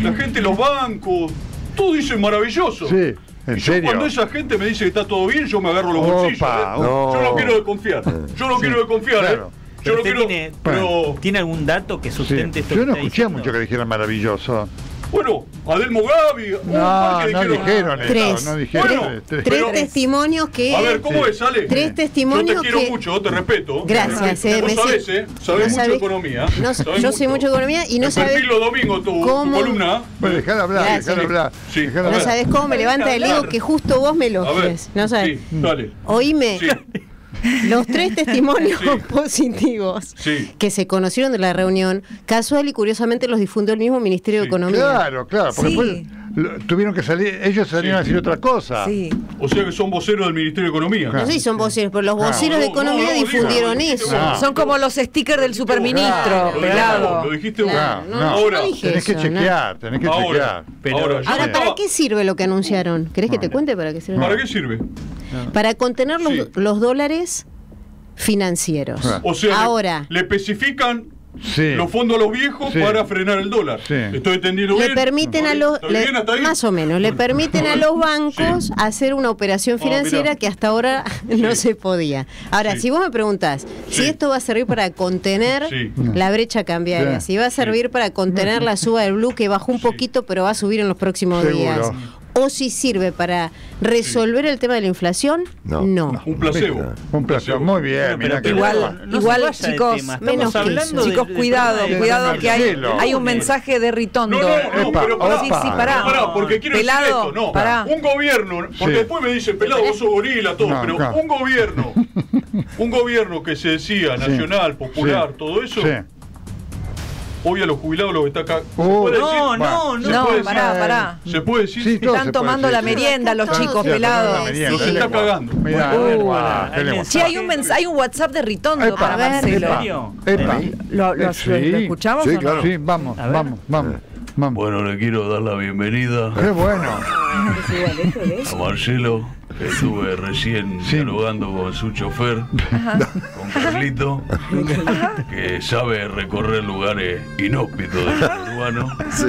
S9: la gente, los bancos, todo dicen maravilloso.
S4: sí. ¿En
S9: Y yo
S4: serio?
S9: cuando esa gente me dice que está todo bien, yo me agarro los
S4: Opa,
S9: bolsillos. ¿eh?
S3: no.
S9: Yo no quiero desconfiar. Yo no
S4: Sí,
S9: quiero desconfiar,
S4: claro.
S9: ¿eh? Yo
S2: Pero
S9: no quiero.
S2: tiene-
S9: Pero,
S2: ¿Tiene algún dato que
S4: Sí.
S2: sustente esto
S4: Yo
S2: que
S4: no
S2: está
S4: escuché
S2: diciendo?
S4: mucho que dijeran maravilloso.
S9: Bueno, Adelmo Gavi. un
S4: No, no dijeron eso.
S6: Tres.
S4: No dijeron
S9: Bueno,
S4: tres, tres.
S6: Tres
S9: Pero-
S6: testimonios que.
S9: A ver, ¿cómo
S4: Sí.
S9: es, Ale?
S6: Tres testimonios
S9: Yo te quiero
S6: que-
S9: mucho, te respeto.
S6: Gracias, eh,
S9: Vos sabés, ¿eh? Sabés
S6: no
S9: mucho
S6: sabés-
S9: economía.
S6: no
S9: Sabés
S6: yo sé mucho economía y no
S9: El
S6: sabés
S9: perfil los domingos, tu, tu
S6: cómo-
S9: columna.
S4: Bueno, dejad hablar,
S6: Gracias.
S4: dejad hablar.
S9: Sí.
S6: No
S4: hablar.
S6: sabes cómo me levanta el ego que justo vos me elogies. No sabes.
S9: Sí, dale.
S6: Oíme,
S9: Sí,
S6: los tres testimonios
S9: Sí.
S6: positivos
S9: sí.
S6: que se conocieron de la reunión, casual y curiosamente los difundió el mismo Ministerio de. Economía.
S4: Claro, claro, porque
S1: Sí.
S4: Tuvieron que salir, ellos salieron a decir otra cosa.
S1: Sí.
S9: O sea que son voceros del Ministerio de Economía.
S6: No sé si son voceros, pero los voceros de
S9: No,
S6: economía
S9: no, no,
S6: difundieron
S9: diga,
S6: eso.
S1: Son como los stickers del superministro,
S9: Lo dijiste vos,
S1: pelado.
S9: Lo dijiste vos.
S6: Claro,
S4: No,
S6: no,
S4: no.
S6: yo
S9: Ahora,
S6: no dije
S4: Tenés que
S6: eso, ¿no?
S4: chequear, tenés que
S9: Ahora,
S4: chequear.
S2: Pero-
S9: ahora,
S6: ¿para qué sirve lo que anunciaron? ¿Querés que te cuente para qué sirve?
S9: ¿Para qué sirve?
S6: Para contener los,
S9: Sí.
S6: los dólares financieros.
S9: O sea, le-
S6: Ahora,
S9: le, especifican
S4: Sí.
S9: los fondos a los viejos
S4: Sí.
S9: para frenar el dólar.
S4: Sí.
S9: ¿Estoy entendiendo
S6: le
S9: bien?
S6: permiten a los
S9: ¿Está
S6: le-
S9: bien
S6: más o menos le permiten a los bancos hacer una operación
S9: Ah,
S6: financiera que hasta ahora no se podía. Ahora,
S9: Sí.
S6: si vos me preguntás si esto va a servir para contener
S9: Sí.
S6: la brecha cambiaria,
S4: Sí.
S6: si va a servir para contener la suba del blue que bajó un poquito pero va a subir en los próximos
S4: Seguro.
S6: días, o si sirve para resolver el tema de la inflación,
S3: No.
S6: no.
S9: Un placebo.
S4: Un placer, muy bien,
S2: Bueno,
S4: mira
S2: pero
S4: que
S1: Igual,
S2: No
S1: igual chicos,
S6: menos
S2: hablando de-
S1: chicos,
S2: de-
S1: cuidado,
S2: de-
S1: cuidado que hay, hay un mensaje de Ritondo.
S9: No, no, no,
S4: Epa,
S9: pero pará,
S1: Sí, sí,
S4: opa.
S1: pará.
S9: pará, porque quiero
S1: Pelado,
S9: decir esto, no.
S1: pará.
S9: Un gobierno, porque
S4: Sí.
S9: después me dicen, pelado, vos sos gorila, todo,
S4: No,
S9: pero
S4: claro.
S9: un gobierno, un gobierno que se decía nacional, popular,
S4: Sí.
S9: todo eso,
S4: Sí.
S9: Hoy a los jubilados los está acá. ¿Se
S4: Uh,
S9: puede
S2: No, no,
S9: ¿Se
S2: no.
S1: No, pará, pará.
S9: ¿Se puede decir?
S4: Sí,
S1: Están tomando
S4: decir.
S1: la merienda los chicos,
S6: se
S1: pelado.
S6: puede decir.
S9: Nos está cagando.
S4: Mira,
S1: Uh,
S2: hay
S4: lengua.
S1: Sí, hay un, mens- hay un WhatsApp de Ritondo
S4: Epa,
S1: para Marcelo.
S2: ¿En serio?
S4: Epa.
S1: ¿Lo, lo-
S4: sí.
S1: lo escuchamos
S3: Sí,
S1: o no?
S3: claro.
S4: Sí, vamos, vamos, vamos, vamos.
S8: Bueno, le quiero dar la bienvenida
S4: Qué bueno.
S8: a Marcelo. Estuve recién
S4: Sí.
S8: dialogando con su chofer, con Carlito, que sabe recorrer lugares inhóspitos del urbano.
S3: Sí,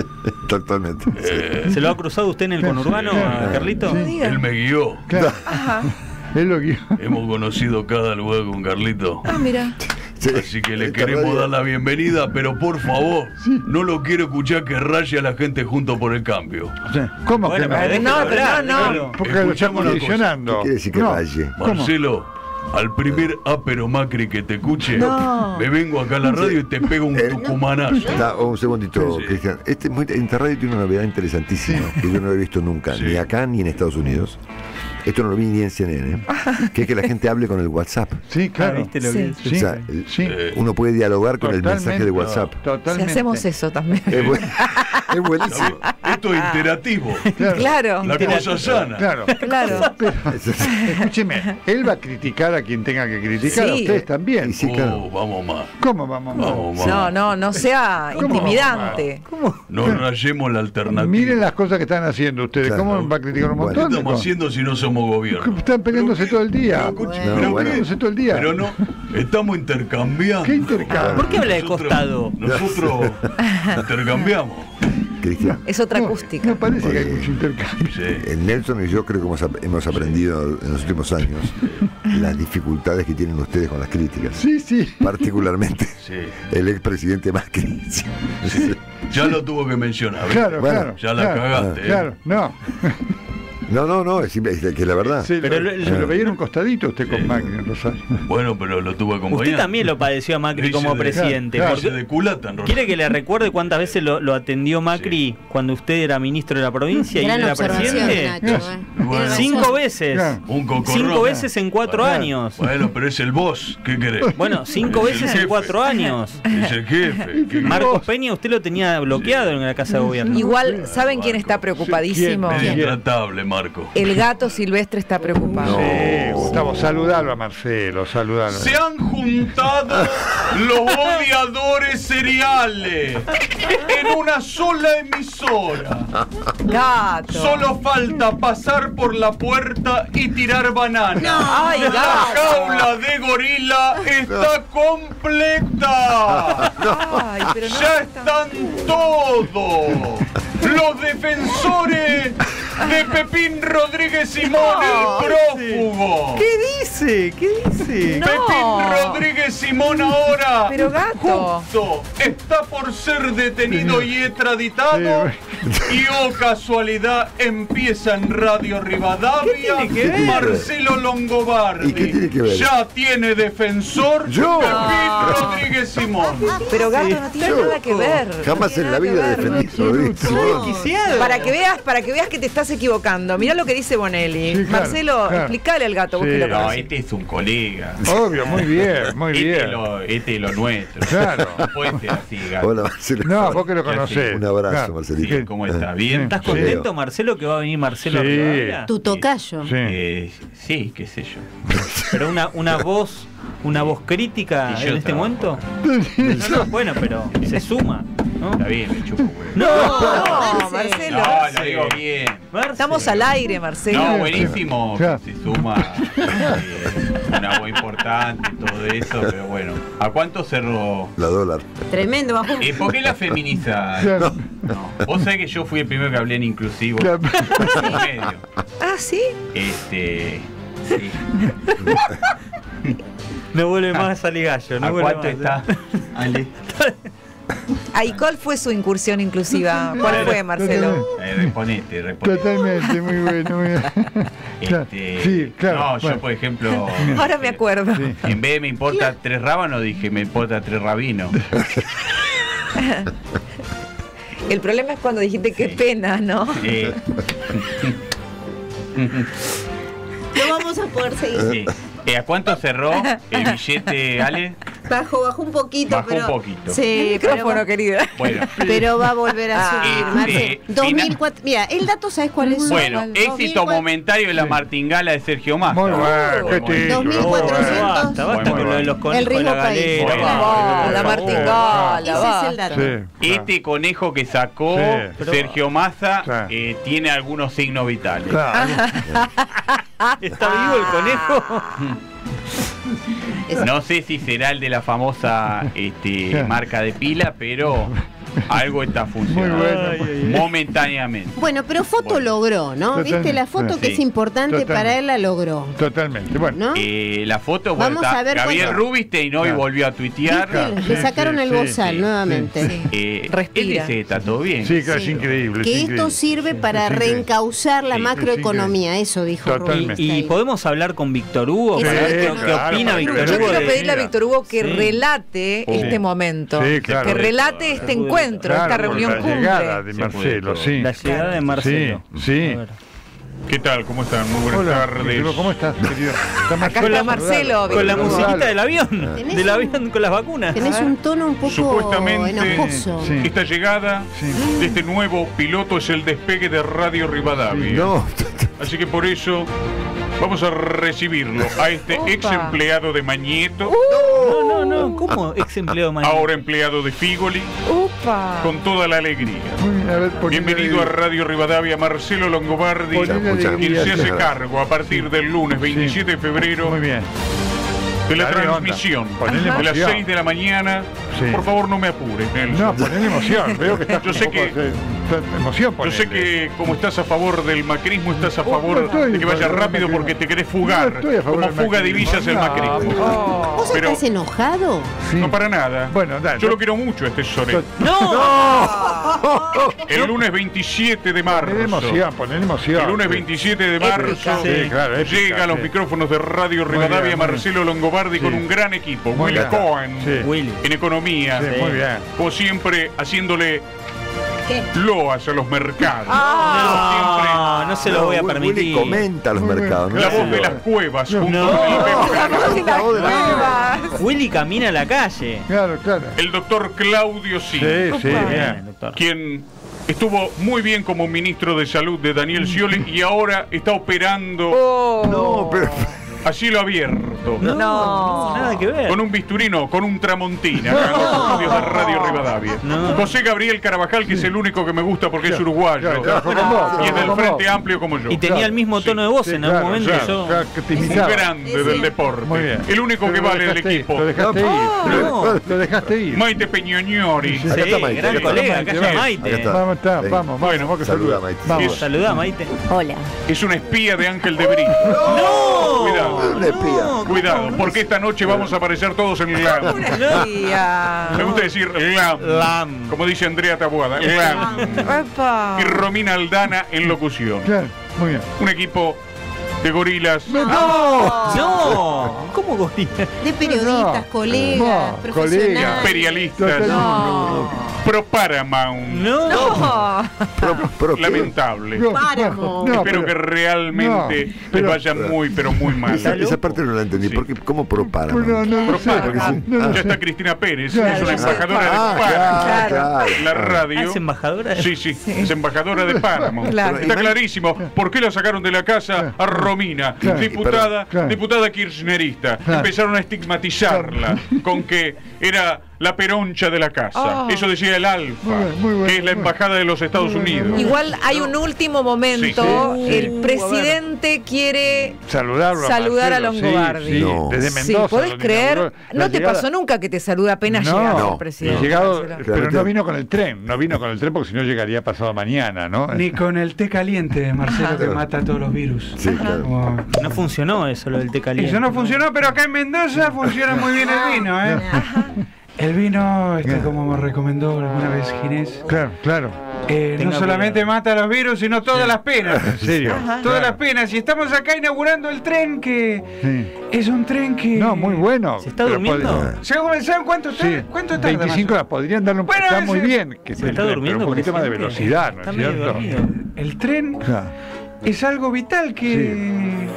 S3: totalmente.
S8: Eh,
S2: ¿Se lo ha cruzado usted en el conurbano, a Carlito?
S8: Él me guió.
S4: Claro. Es lo que.
S8: Hemos conocido cada lugar con Carlito.
S1: Ah, mira.
S3: Sí.
S8: Así que le queremos
S3: radio-
S8: dar la bienvenida, pero por favor, no lo quiero escuchar que raye a la gente junto por el cambio.
S4: ¿Cómo
S2: Bueno,
S4: que
S2: pero
S4: no?
S1: No, pero no, no.
S4: Porque lo estamos
S8: una cosa.
S4: condicionando.
S3: ¿Qué quiere decir que
S4: No.
S3: raye?
S8: Marcelo, al primer ápero Macri que te escuche,
S1: No.
S8: me vengo acá a la radio y te pego un
S3: Eh,
S8: tucumanazo.
S3: Da, un segundito,
S8: Sí, sí.
S3: Cristian. Este, Interradio tiene una novedad interesantísima que yo no he visto nunca,
S8: Sí.
S3: ni acá ni en Estados Unidos. Esto no lo vi ni en CNN, que es que la gente hable con el WhatsApp.
S4: Sí, claro.
S2: ¿viste lo
S1: Sí.
S2: que
S3: O
S2: es?
S3: sea, el-
S4: Sí.
S8: Eh,
S3: uno puede dialogar con el mensaje de
S4: Totalmente.
S3: WhatsApp.
S1: Si hacemos eso también.
S3: Es, buen- es buenísimo.
S8: Esto es interactivo.
S4: Claro.
S1: Claro,
S8: La cosa sana.
S4: Claro.
S1: claro.
S4: Pero, escúcheme, él va a criticar a quien tenga que criticar, a ustedes también.
S3: Sí, claro.
S8: Oh, vamos más.
S4: ¿Cómo vamos?
S8: Vamos más.
S1: No, no, no sea
S4: ¿Cómo?
S1: intimidante.
S8: No rayemos la alternativa.
S4: Miren las cosas que están haciendo ustedes.
S3: Claro.
S4: ¿Cómo va a criticar un montón?
S8: ¿Qué estamos haciendo si no somos gobierno?
S4: Están peleándose todo el día.
S8: Pero, escuche,
S3: No,
S8: pero
S3: bueno.
S4: todo el día.
S8: Pero no, estamos intercambiando.
S4: ¿Qué intercambio?
S2: ¿Por qué habla de costado?
S8: Nosotros intercambiamos.
S3: Cristian.
S1: Es otra
S4: No,
S1: acústica.
S4: No parece que hay mucho intercambio.
S8: Sí.
S3: Nelson y yo creo que hemos, ap- hemos aprendido en los últimos años las dificultades que tienen ustedes con las críticas.
S4: Sí, sí.
S3: Particularmente
S8: Sí.
S3: el expresidente Macri.
S8: Sí. Ya lo tuvo que mencionar.
S4: Claro,
S3: Bueno,
S4: claro.
S8: ya la
S4: claro,
S8: cagaste, ¿eh?
S4: Claro, no.
S3: No, no, no, es, es que es la verdad.
S4: Se,
S2: Pero
S4: lo,
S2: lo-
S4: se lo veía en un costadito usted con
S8: Sí.
S4: Macri en Rosario.
S8: Bueno, pero lo tuvo acompañado.
S2: Usted también lo padeció a Macri como
S8: de-
S2: presidente.
S4: claro,
S2: porque-
S8: Porque de culata, en
S2: ¿Quiere que le recuerde cuántas veces lo, lo atendió Macri cuando usted era ministro de la provincia y
S6: Gran
S2: él era presidente?
S6: Nacho. Eh.
S8: Bueno.
S2: Cinco veces.
S4: Claro.
S8: Un cocorrón.
S2: Cinco veces en cuatro
S8: Bueno,
S2: años.
S8: Bueno, pero es el boss. ¿Qué querés?
S2: Bueno, cinco
S8: Es
S2: veces en cuatro años.
S8: Es el jefe. ¿Qué
S2: Marcos Peña, usted lo tenía bloqueado en la Casa de Gobierno.
S1: Igual, ¿saben quién está preocupadísimo?
S8: Intratable,
S1: El gato silvestre está preocupado.
S4: Sí, Gustavo, saludalo a Marcelo, saludalo.
S9: Se han juntado los odiadores seriales en una sola emisora.
S1: Gato.
S9: Solo falta pasar por la puerta y tirar banana.
S1: Ay,
S9: La
S1: gato.
S9: jaula de gorila está completa.
S1: Ay, pero no.
S9: Ya están todos. Los defensores de Pepín Rodríguez Simón, el prófugo.
S2: ¿Qué dice? ¿Qué dice?
S1: No.
S9: Pepín Rodríguez Simón ahora
S1: Pero, gato.
S9: justo está por ser detenido y extraditado y oh casualidad empieza en Radio Rivadavia
S2: ¿Qué tiene que ver?
S9: Marcelo Longobardi
S3: ¿Y qué tiene que ver?
S9: ya tiene defensor
S3: Yo.
S9: Pepín Rodríguez Simón
S1: Pero gato no tiene
S3: Yo.
S1: nada que ver.
S3: Jamás en la vida defendí.
S2: Desquiciado.
S1: Para que veas, para que veas que te estás equivocando. Mirá lo que dice Bonelli.
S4: Sí, claro,
S1: Marcelo,
S4: claro.
S1: explicale al gato vos
S4: Sí,
S1: que lo
S4: no,
S7: este es un colega.
S4: Obvio, muy bien, muy
S7: Este
S4: bien.
S7: es lo, este es lo nuestro.
S4: Claro.
S7: No puede ser así, Gaby.
S3: Hola, Marcelo.
S4: No, vos que lo conocés.
S3: Un abrazo,
S4: Claro.
S3: Marcelito.
S7: Sí, ¿Cómo está? ¿Bien?
S2: ¿Estás
S4: Sí.
S2: contento, Marcelo, que va a venir Marcelo
S4: Sí.
S2: Rivadavia?
S6: Tu tocayo.
S4: Sí.
S7: Eh, sí, qué sé yo.
S2: Pero una, una voz, una voz crítica en este
S7: trabajo.
S2: momento. No, no, bueno, pero se suma, ¿no?
S7: Está bien, me chupo, güey.
S2: No,
S1: No, Marcelo.
S7: No, lo digo bien.
S1: Estamos al aire, Marcelo.
S7: No, buenísimo.
S4: Claro.
S7: Se suma eh, una voz importante y todo eso, pero bueno. ¿A cuánto cerró?
S3: La dólar.
S6: Tremendo, bajó.
S7: Eh, ¿Por qué la feminiza?
S4: Claro.
S7: No. Vos sabés que yo fui el primero que hablé en inclusivo.
S4: Claro.
S7: En medio.
S1: Ah, sí.
S7: Este. Sí.
S2: No vuelve más a salir gallo. No
S7: ¿A
S2: vuelve
S7: cuánto
S2: más.
S7: está? Ale.
S1: Ahí, ¿cuál fue su incursión inclusiva? ¿Cuál fue, Marcelo?
S7: Eh, reponete, reponete.
S4: Totalmente, muy bueno, muy bien. Claro,
S7: Este,
S4: Sí, claro.
S7: No, yo
S4: bueno.
S7: por ejemplo.
S1: Ahora me acuerdo.
S4: Sí.
S7: En vez de me importa tres rábanos, dije me importa tres rabinos.
S1: El problema es cuando dijiste qué
S7: Sí.
S1: pena, ¿no?
S7: Eh,
S6: No vamos a poder seguir.
S7: sí. Eh, ¿A cuánto cerró el billete, Ale?
S6: Bajó, bajó un poquito,
S7: Bajó
S6: pero.
S7: un poquito.
S6: Sí,
S1: El micrófono, querida.
S7: Bueno,
S6: pero va a volver a
S1: Ah,
S6: subir, Marce.
S7: final-
S6: 2004. Mira, el dato, ¿sabes cuál es?
S7: bueno, éxito
S6: 2004.
S7: momentario de la martingala de Sergio Massa.
S4: Muy bueno, qué
S7: Muy bueno.
S4: título.
S6: 2400.
S2: Basta, basta
S7: Muy
S2: con lo de los
S7: bueno.
S2: conejos
S6: El ritmo país.
S1: la martingala.
S6: Ese es el dato.
S4: Sí,
S7: Este conejo que sacó
S4: Sí.
S7: Sergio Massa
S4: Sí.
S7: eh, tiene algunos signos vitales.
S4: claro.
S2: ¿Está vivo el conejo?
S7: No sé si será el de la famosa este, marca de pila, pero algo está funcionando.
S4: Muy bueno.
S7: Momentáneamente.
S6: Bueno, pero foto
S7: Bueno.
S6: logró, ¿no?
S4: Totalmente.
S6: ¿Viste? La foto que
S7: Sí.
S6: es importante
S4: Totalmente.
S6: para él la logró.
S4: Totalmente. Bueno.
S6: ¿No?
S7: Eh, la foto, bueno,
S6: Vamos
S7: está
S6: a ver
S7: Gabriel
S6: cuánto-
S7: Rubinstein hoy
S4: Claro.
S7: volvió a tuitear.
S4: Claro.
S6: Le sacaron
S4: sí,
S6: el bozal
S7: sí,
S6: nuevamente.
S1: sí.
S7: Eh,
S1: Respira.
S7: Él dice que está todo bien.
S4: Sí, claro, es increíble.
S6: Que
S4: es
S6: esto
S4: increíble.
S6: sirve para
S4: Es
S6: reencauzar la
S7: Sí,
S6: macroeconomía, eso dijo
S4: Totalmente.
S2: Y,
S6: Rubinstein.
S2: podemos hablar con Víctor Hugo
S6: Sí,
S2: para ver qué,
S4: claro,
S2: opina Víctor
S4: que
S1: Yo
S2: Hugo.
S1: quiero pedirle a Víctor Hugo que
S2: Sí.
S1: relate este momento.
S4: Sí, claro.
S1: Que relate este encuentro, esta
S4: Claro,
S1: reunión
S4: la llegada de Marcelo, sí.
S2: La llegada de Marcelo.
S4: Sí, sí.
S7: ¿Qué tal? ¿Cómo están? Muy buenas
S4: Hola,
S7: tardes.
S4: ¿cómo estás, querido? Está
S1: Acá está Marcelo.
S2: Con la musiquita del avión.
S6: ¿Tenés
S2: Del
S6: un-
S2: avión con las vacunas.
S6: Tenés un tono un poco
S9: Supuestamente,
S6: enojoso.
S4: Sí.
S9: Esta llegada
S4: Sí.
S9: de este nuevo piloto es el despegue de Radio Rivadavia.
S3: No,
S9: Así que por eso vamos a recibirlo a este
S1: Opa.
S9: ex empleado de Mañeto,
S2: No, no, no. ¿Cómo ex empleado mañana?
S9: ahora empleado de Figoli,
S1: Upa.
S9: con toda la alegría.
S4: Muy bien, a ver,
S9: Bienvenido a Radio Rivadavia, Marcelo Longobardi, quien se hace cargo a partir del lunes 27 de febrero
S4: Muy bien.
S9: de la
S4: Dale
S9: transmisión de las
S4: emoción.
S9: 6 de la mañana.
S4: Sí.
S9: Por favor, no me apures, Nelson.
S4: No, ponele emoción. Veo que estás
S9: Yo sé que-
S4: así. Emoción,
S9: Yo sé que como estás a favor del macrismo, estás a
S4: Oh,
S9: favor
S4: no
S9: de que vaya rápido porque te querés
S4: No
S9: fugar.
S4: estoy a favor
S9: Como fuga de villas el macrismo.
S4: no.
S6: ¿Vos
S9: Pero-
S6: estás enojado?
S4: Sí.
S9: No para nada.
S4: Bueno, dale.
S9: Yo lo quiero mucho a este Soret.
S2: ¡No!
S9: El lunes 27 de marzo.
S4: Emoción, emoción.
S9: El lunes 27 de marzo
S4: Sí, claro, épica,
S9: llega a los
S4: sí.
S9: micrófonos de Radio Rivadavia Marcelo Longobardi
S4: Sí.
S9: con un gran equipo.
S4: Muy
S9: Willy
S4: bien.
S9: Cohen en economía.
S4: Sí, muy bien.
S9: Como siempre, haciéndole loas a los mercados.
S2: No, no se lo voy a
S3: Willy
S2: permitir.
S3: comenta los mercados.
S9: La voz de las cuevas junto.
S3: La voz de las
S1: Cuevas.
S2: Willy camina a la calle.
S4: Claro, claro.
S9: El doctor Claudio
S4: Sí, sí,
S2: Bien,
S4: bien.
S2: doctor.
S9: quien estuvo muy bien como ministro de salud de Daniel Scioli y ahora está operando
S1: Oh.
S3: No, pero.
S9: a cielo abierto.
S2: No,
S1: No.
S2: nada que ver.
S9: Con un bisturino, con un tramontina, acá en los estudios de Radio Rivadavia.
S2: No.
S9: José Gabriel Carabajal, que es el único que me gusta porque es uruguayo. Y es del Frente. Amplio como yo.
S2: Y tenía el mismo tono de voz
S4: Sí,
S2: en algún momento.
S4: claro,
S2: yo-
S4: claro, que te
S9: Un grande del deporte.
S4: Muy bien.
S9: El único que vale del equipo.
S4: Lo dejaste ir.
S2: No.
S4: Lo- dejaste ir.
S9: Maite Peñoñori.
S2: Sí,
S3: Acá está Maite,
S2: gran colega, acá está Maite.
S3: está.
S4: Vamos, vamos,
S9: Bueno,
S4: vamos, vamos que
S3: saluda,
S4: saluda.
S3: Maite.
S2: Saludá, Maite.
S6: Hola.
S9: Es una espía de Ángel de Brito.
S2: ¡No!
S9: Cuidado.
S3: Una espía.
S2: No,
S9: Cuidado, porque esta noche vamos a aparecer todos en LAM.
S1: Espía.
S9: Me gusta decir LAM.
S2: Lam.
S9: Como dice Andrea Tabuada. LAM. Y Romina Aldana en locución.
S4: Claro, muy bien.
S9: Un equipo de gorilas.
S2: No, ¿cómo gorila?
S6: De periodistas,
S4: No.
S6: colegas,
S4: No,
S6: profesionales.
S4: colegas.
S9: imperialistas.
S1: No.
S10: Pro Paramount.
S2: No.
S10: Lamentable.
S3: No,
S6: Páramo.
S3: no,
S10: Espero
S3: pero-
S10: que realmente
S3: no,
S10: les vaya muy, pero muy mal.
S3: Esa, esa parte no la entendí. ¿Por qué? ¿Cómo pro Paramount?
S4: No, no, no
S10: Pro. Paramount.
S3: no, no
S10: ya
S3: sé.
S10: está Cristina Pérez,
S4: Claro,
S10: es una
S4: sí.
S10: embajadora
S3: Ah,
S10: de Paramount.
S3: claro, claro.
S10: La
S2: Ah,
S10: radio.
S2: ¿Es embajadora?
S10: Sí, sí, es embajadora de Paramount.
S1: Claro.
S10: Está clarísimo. ¿Por qué la sacaron de la casa a Romina?
S4: Claro.
S10: Diputada,
S4: Claro.
S10: diputada kirchnerista. Empezaron a estigmatizarla con que era la peroncha de la casa.
S1: Oh.
S10: Eso decía el Alfa,
S4: Muy bien, muy bien,
S10: que es la embajada de los Estados Unidos.
S1: Igual hay un último momento.
S10: Sí, sí.
S1: El presidente quiere
S4: Saludarlo
S1: Saludar a
S4: Marcelo, sí,
S1: Longobardi.
S4: Sí,
S3: No.
S4: desde
S1: Sí,
S4: Mendoza.
S1: ¿podés creer? No te
S4: llegada-
S1: pasó nunca que te saluda apenas
S4: no,
S1: llegas
S3: no.
S1: el presidente.
S4: llegado, pero no vino con el tren, no vino con el tren porque si no llegaría pasado mañana, ¿no?
S7: Ni con el té caliente, Marcelo, que
S3: Ajá.
S7: mata todos los virus.
S3: Sí, claro.
S7: Como-
S2: No funcionó eso, lo del té caliente.
S7: Eso no funcionó, pero acá en Mendoza funciona muy bien el vino, ¿eh? El vino, este, como me recomendó alguna vez Ginés,
S4: Claro, claro.
S7: eh, no solamente mata los virus, sino todas las penas.
S4: En serio.
S7: Todas las penas. Y estamos acá inaugurando el tren que
S4: Sí.
S7: es un tren que...
S4: No, muy bueno.
S2: ¿Se está
S4: Pero
S2: durmiendo?
S4: pod-
S7: ¿Saben saben cuánto,
S4: Sí?
S7: ¿Cuánto tarda?
S4: 25 horas podrían darle un
S7: Bueno,
S4: está
S7: ese-
S4: muy bien que
S2: ¿Se está
S4: pero
S2: durmiendo,
S4: un poquito más de velocidad, ¿no
S2: Está
S4: es cierto?
S2: dormido.
S7: El tren
S4: Claro.
S7: es algo vital que...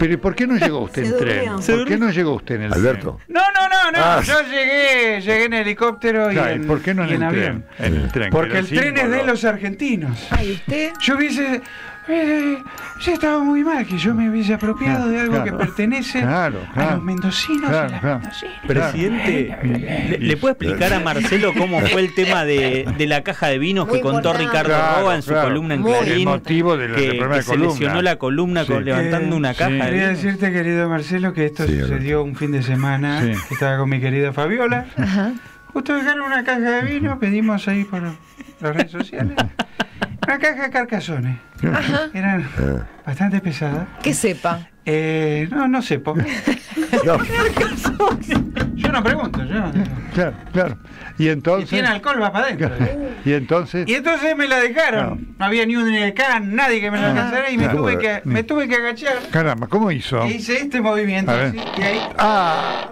S4: Pero ¿y por qué no llegó usted en tren?
S6: durmió.
S4: ¿Por qué no llegó usted en el
S3: Alberto.
S7: No, no, no, no.
S4: Ah.
S7: Yo llegué, llegué en helicóptero
S4: tren?
S7: y,
S4: Claro, ¿y
S7: en,
S4: por qué no en el
S7: avión.
S4: tren? El tren.
S7: Porque
S4: que
S7: el tren es de los argentinos.
S1: Ay, ¿usted?
S7: Yo hubiese. Eh, yo estaba muy mal que yo me hubiese apropiado de algo
S4: Claro.
S7: que pertenece
S4: Claro,
S7: a los mendocinos y
S4: Claro,
S7: las
S4: claro.
S7: mendocinas.
S2: Presidente, ¿le, le puede explicar a Marcelo cómo fue el tema de, de la caja de vinos
S6: Muy
S2: que contó
S6: importante.
S2: Ricardo
S4: Claro,
S2: Roa en su
S4: claro.
S2: columna en Clarín?
S4: El motivo del,
S2: que,
S4: del problema
S2: que
S4: de
S2: se
S4: columna.
S2: lesionó la columna con-
S4: Sí.
S2: levantando una caja de
S7: Quería decirte, querido Marcelo, que esto
S3: Sí,
S7: sucedió un fin de semana.
S4: Sí.
S7: que Estaba con mi querida Fabiola. Justo dejaron una caja de vino, pedimos ahí por las redes sociales. Una caja de carcazones. Eran
S3: Ah.
S7: bastante pesadas.
S1: Que sepa.
S7: Eh, no, no sé. po-
S3: No,
S7: Yo no pregunto. Yo no-
S4: Claro, claro. Y
S7: Y
S4: entonces.
S7: tiene alcohol, va para adentro.
S4: Y entonces.
S7: Y entonces me la dejaron. No había ni un can, nadie que me la
S4: Ah.
S7: alcanzara y me
S3: Claro.
S7: tuve que, me tuve que agachar.
S4: Caramba, ¿cómo hizo?
S7: E hice este movimiento.
S4: A ver.
S7: así, y ahí.
S4: Ah.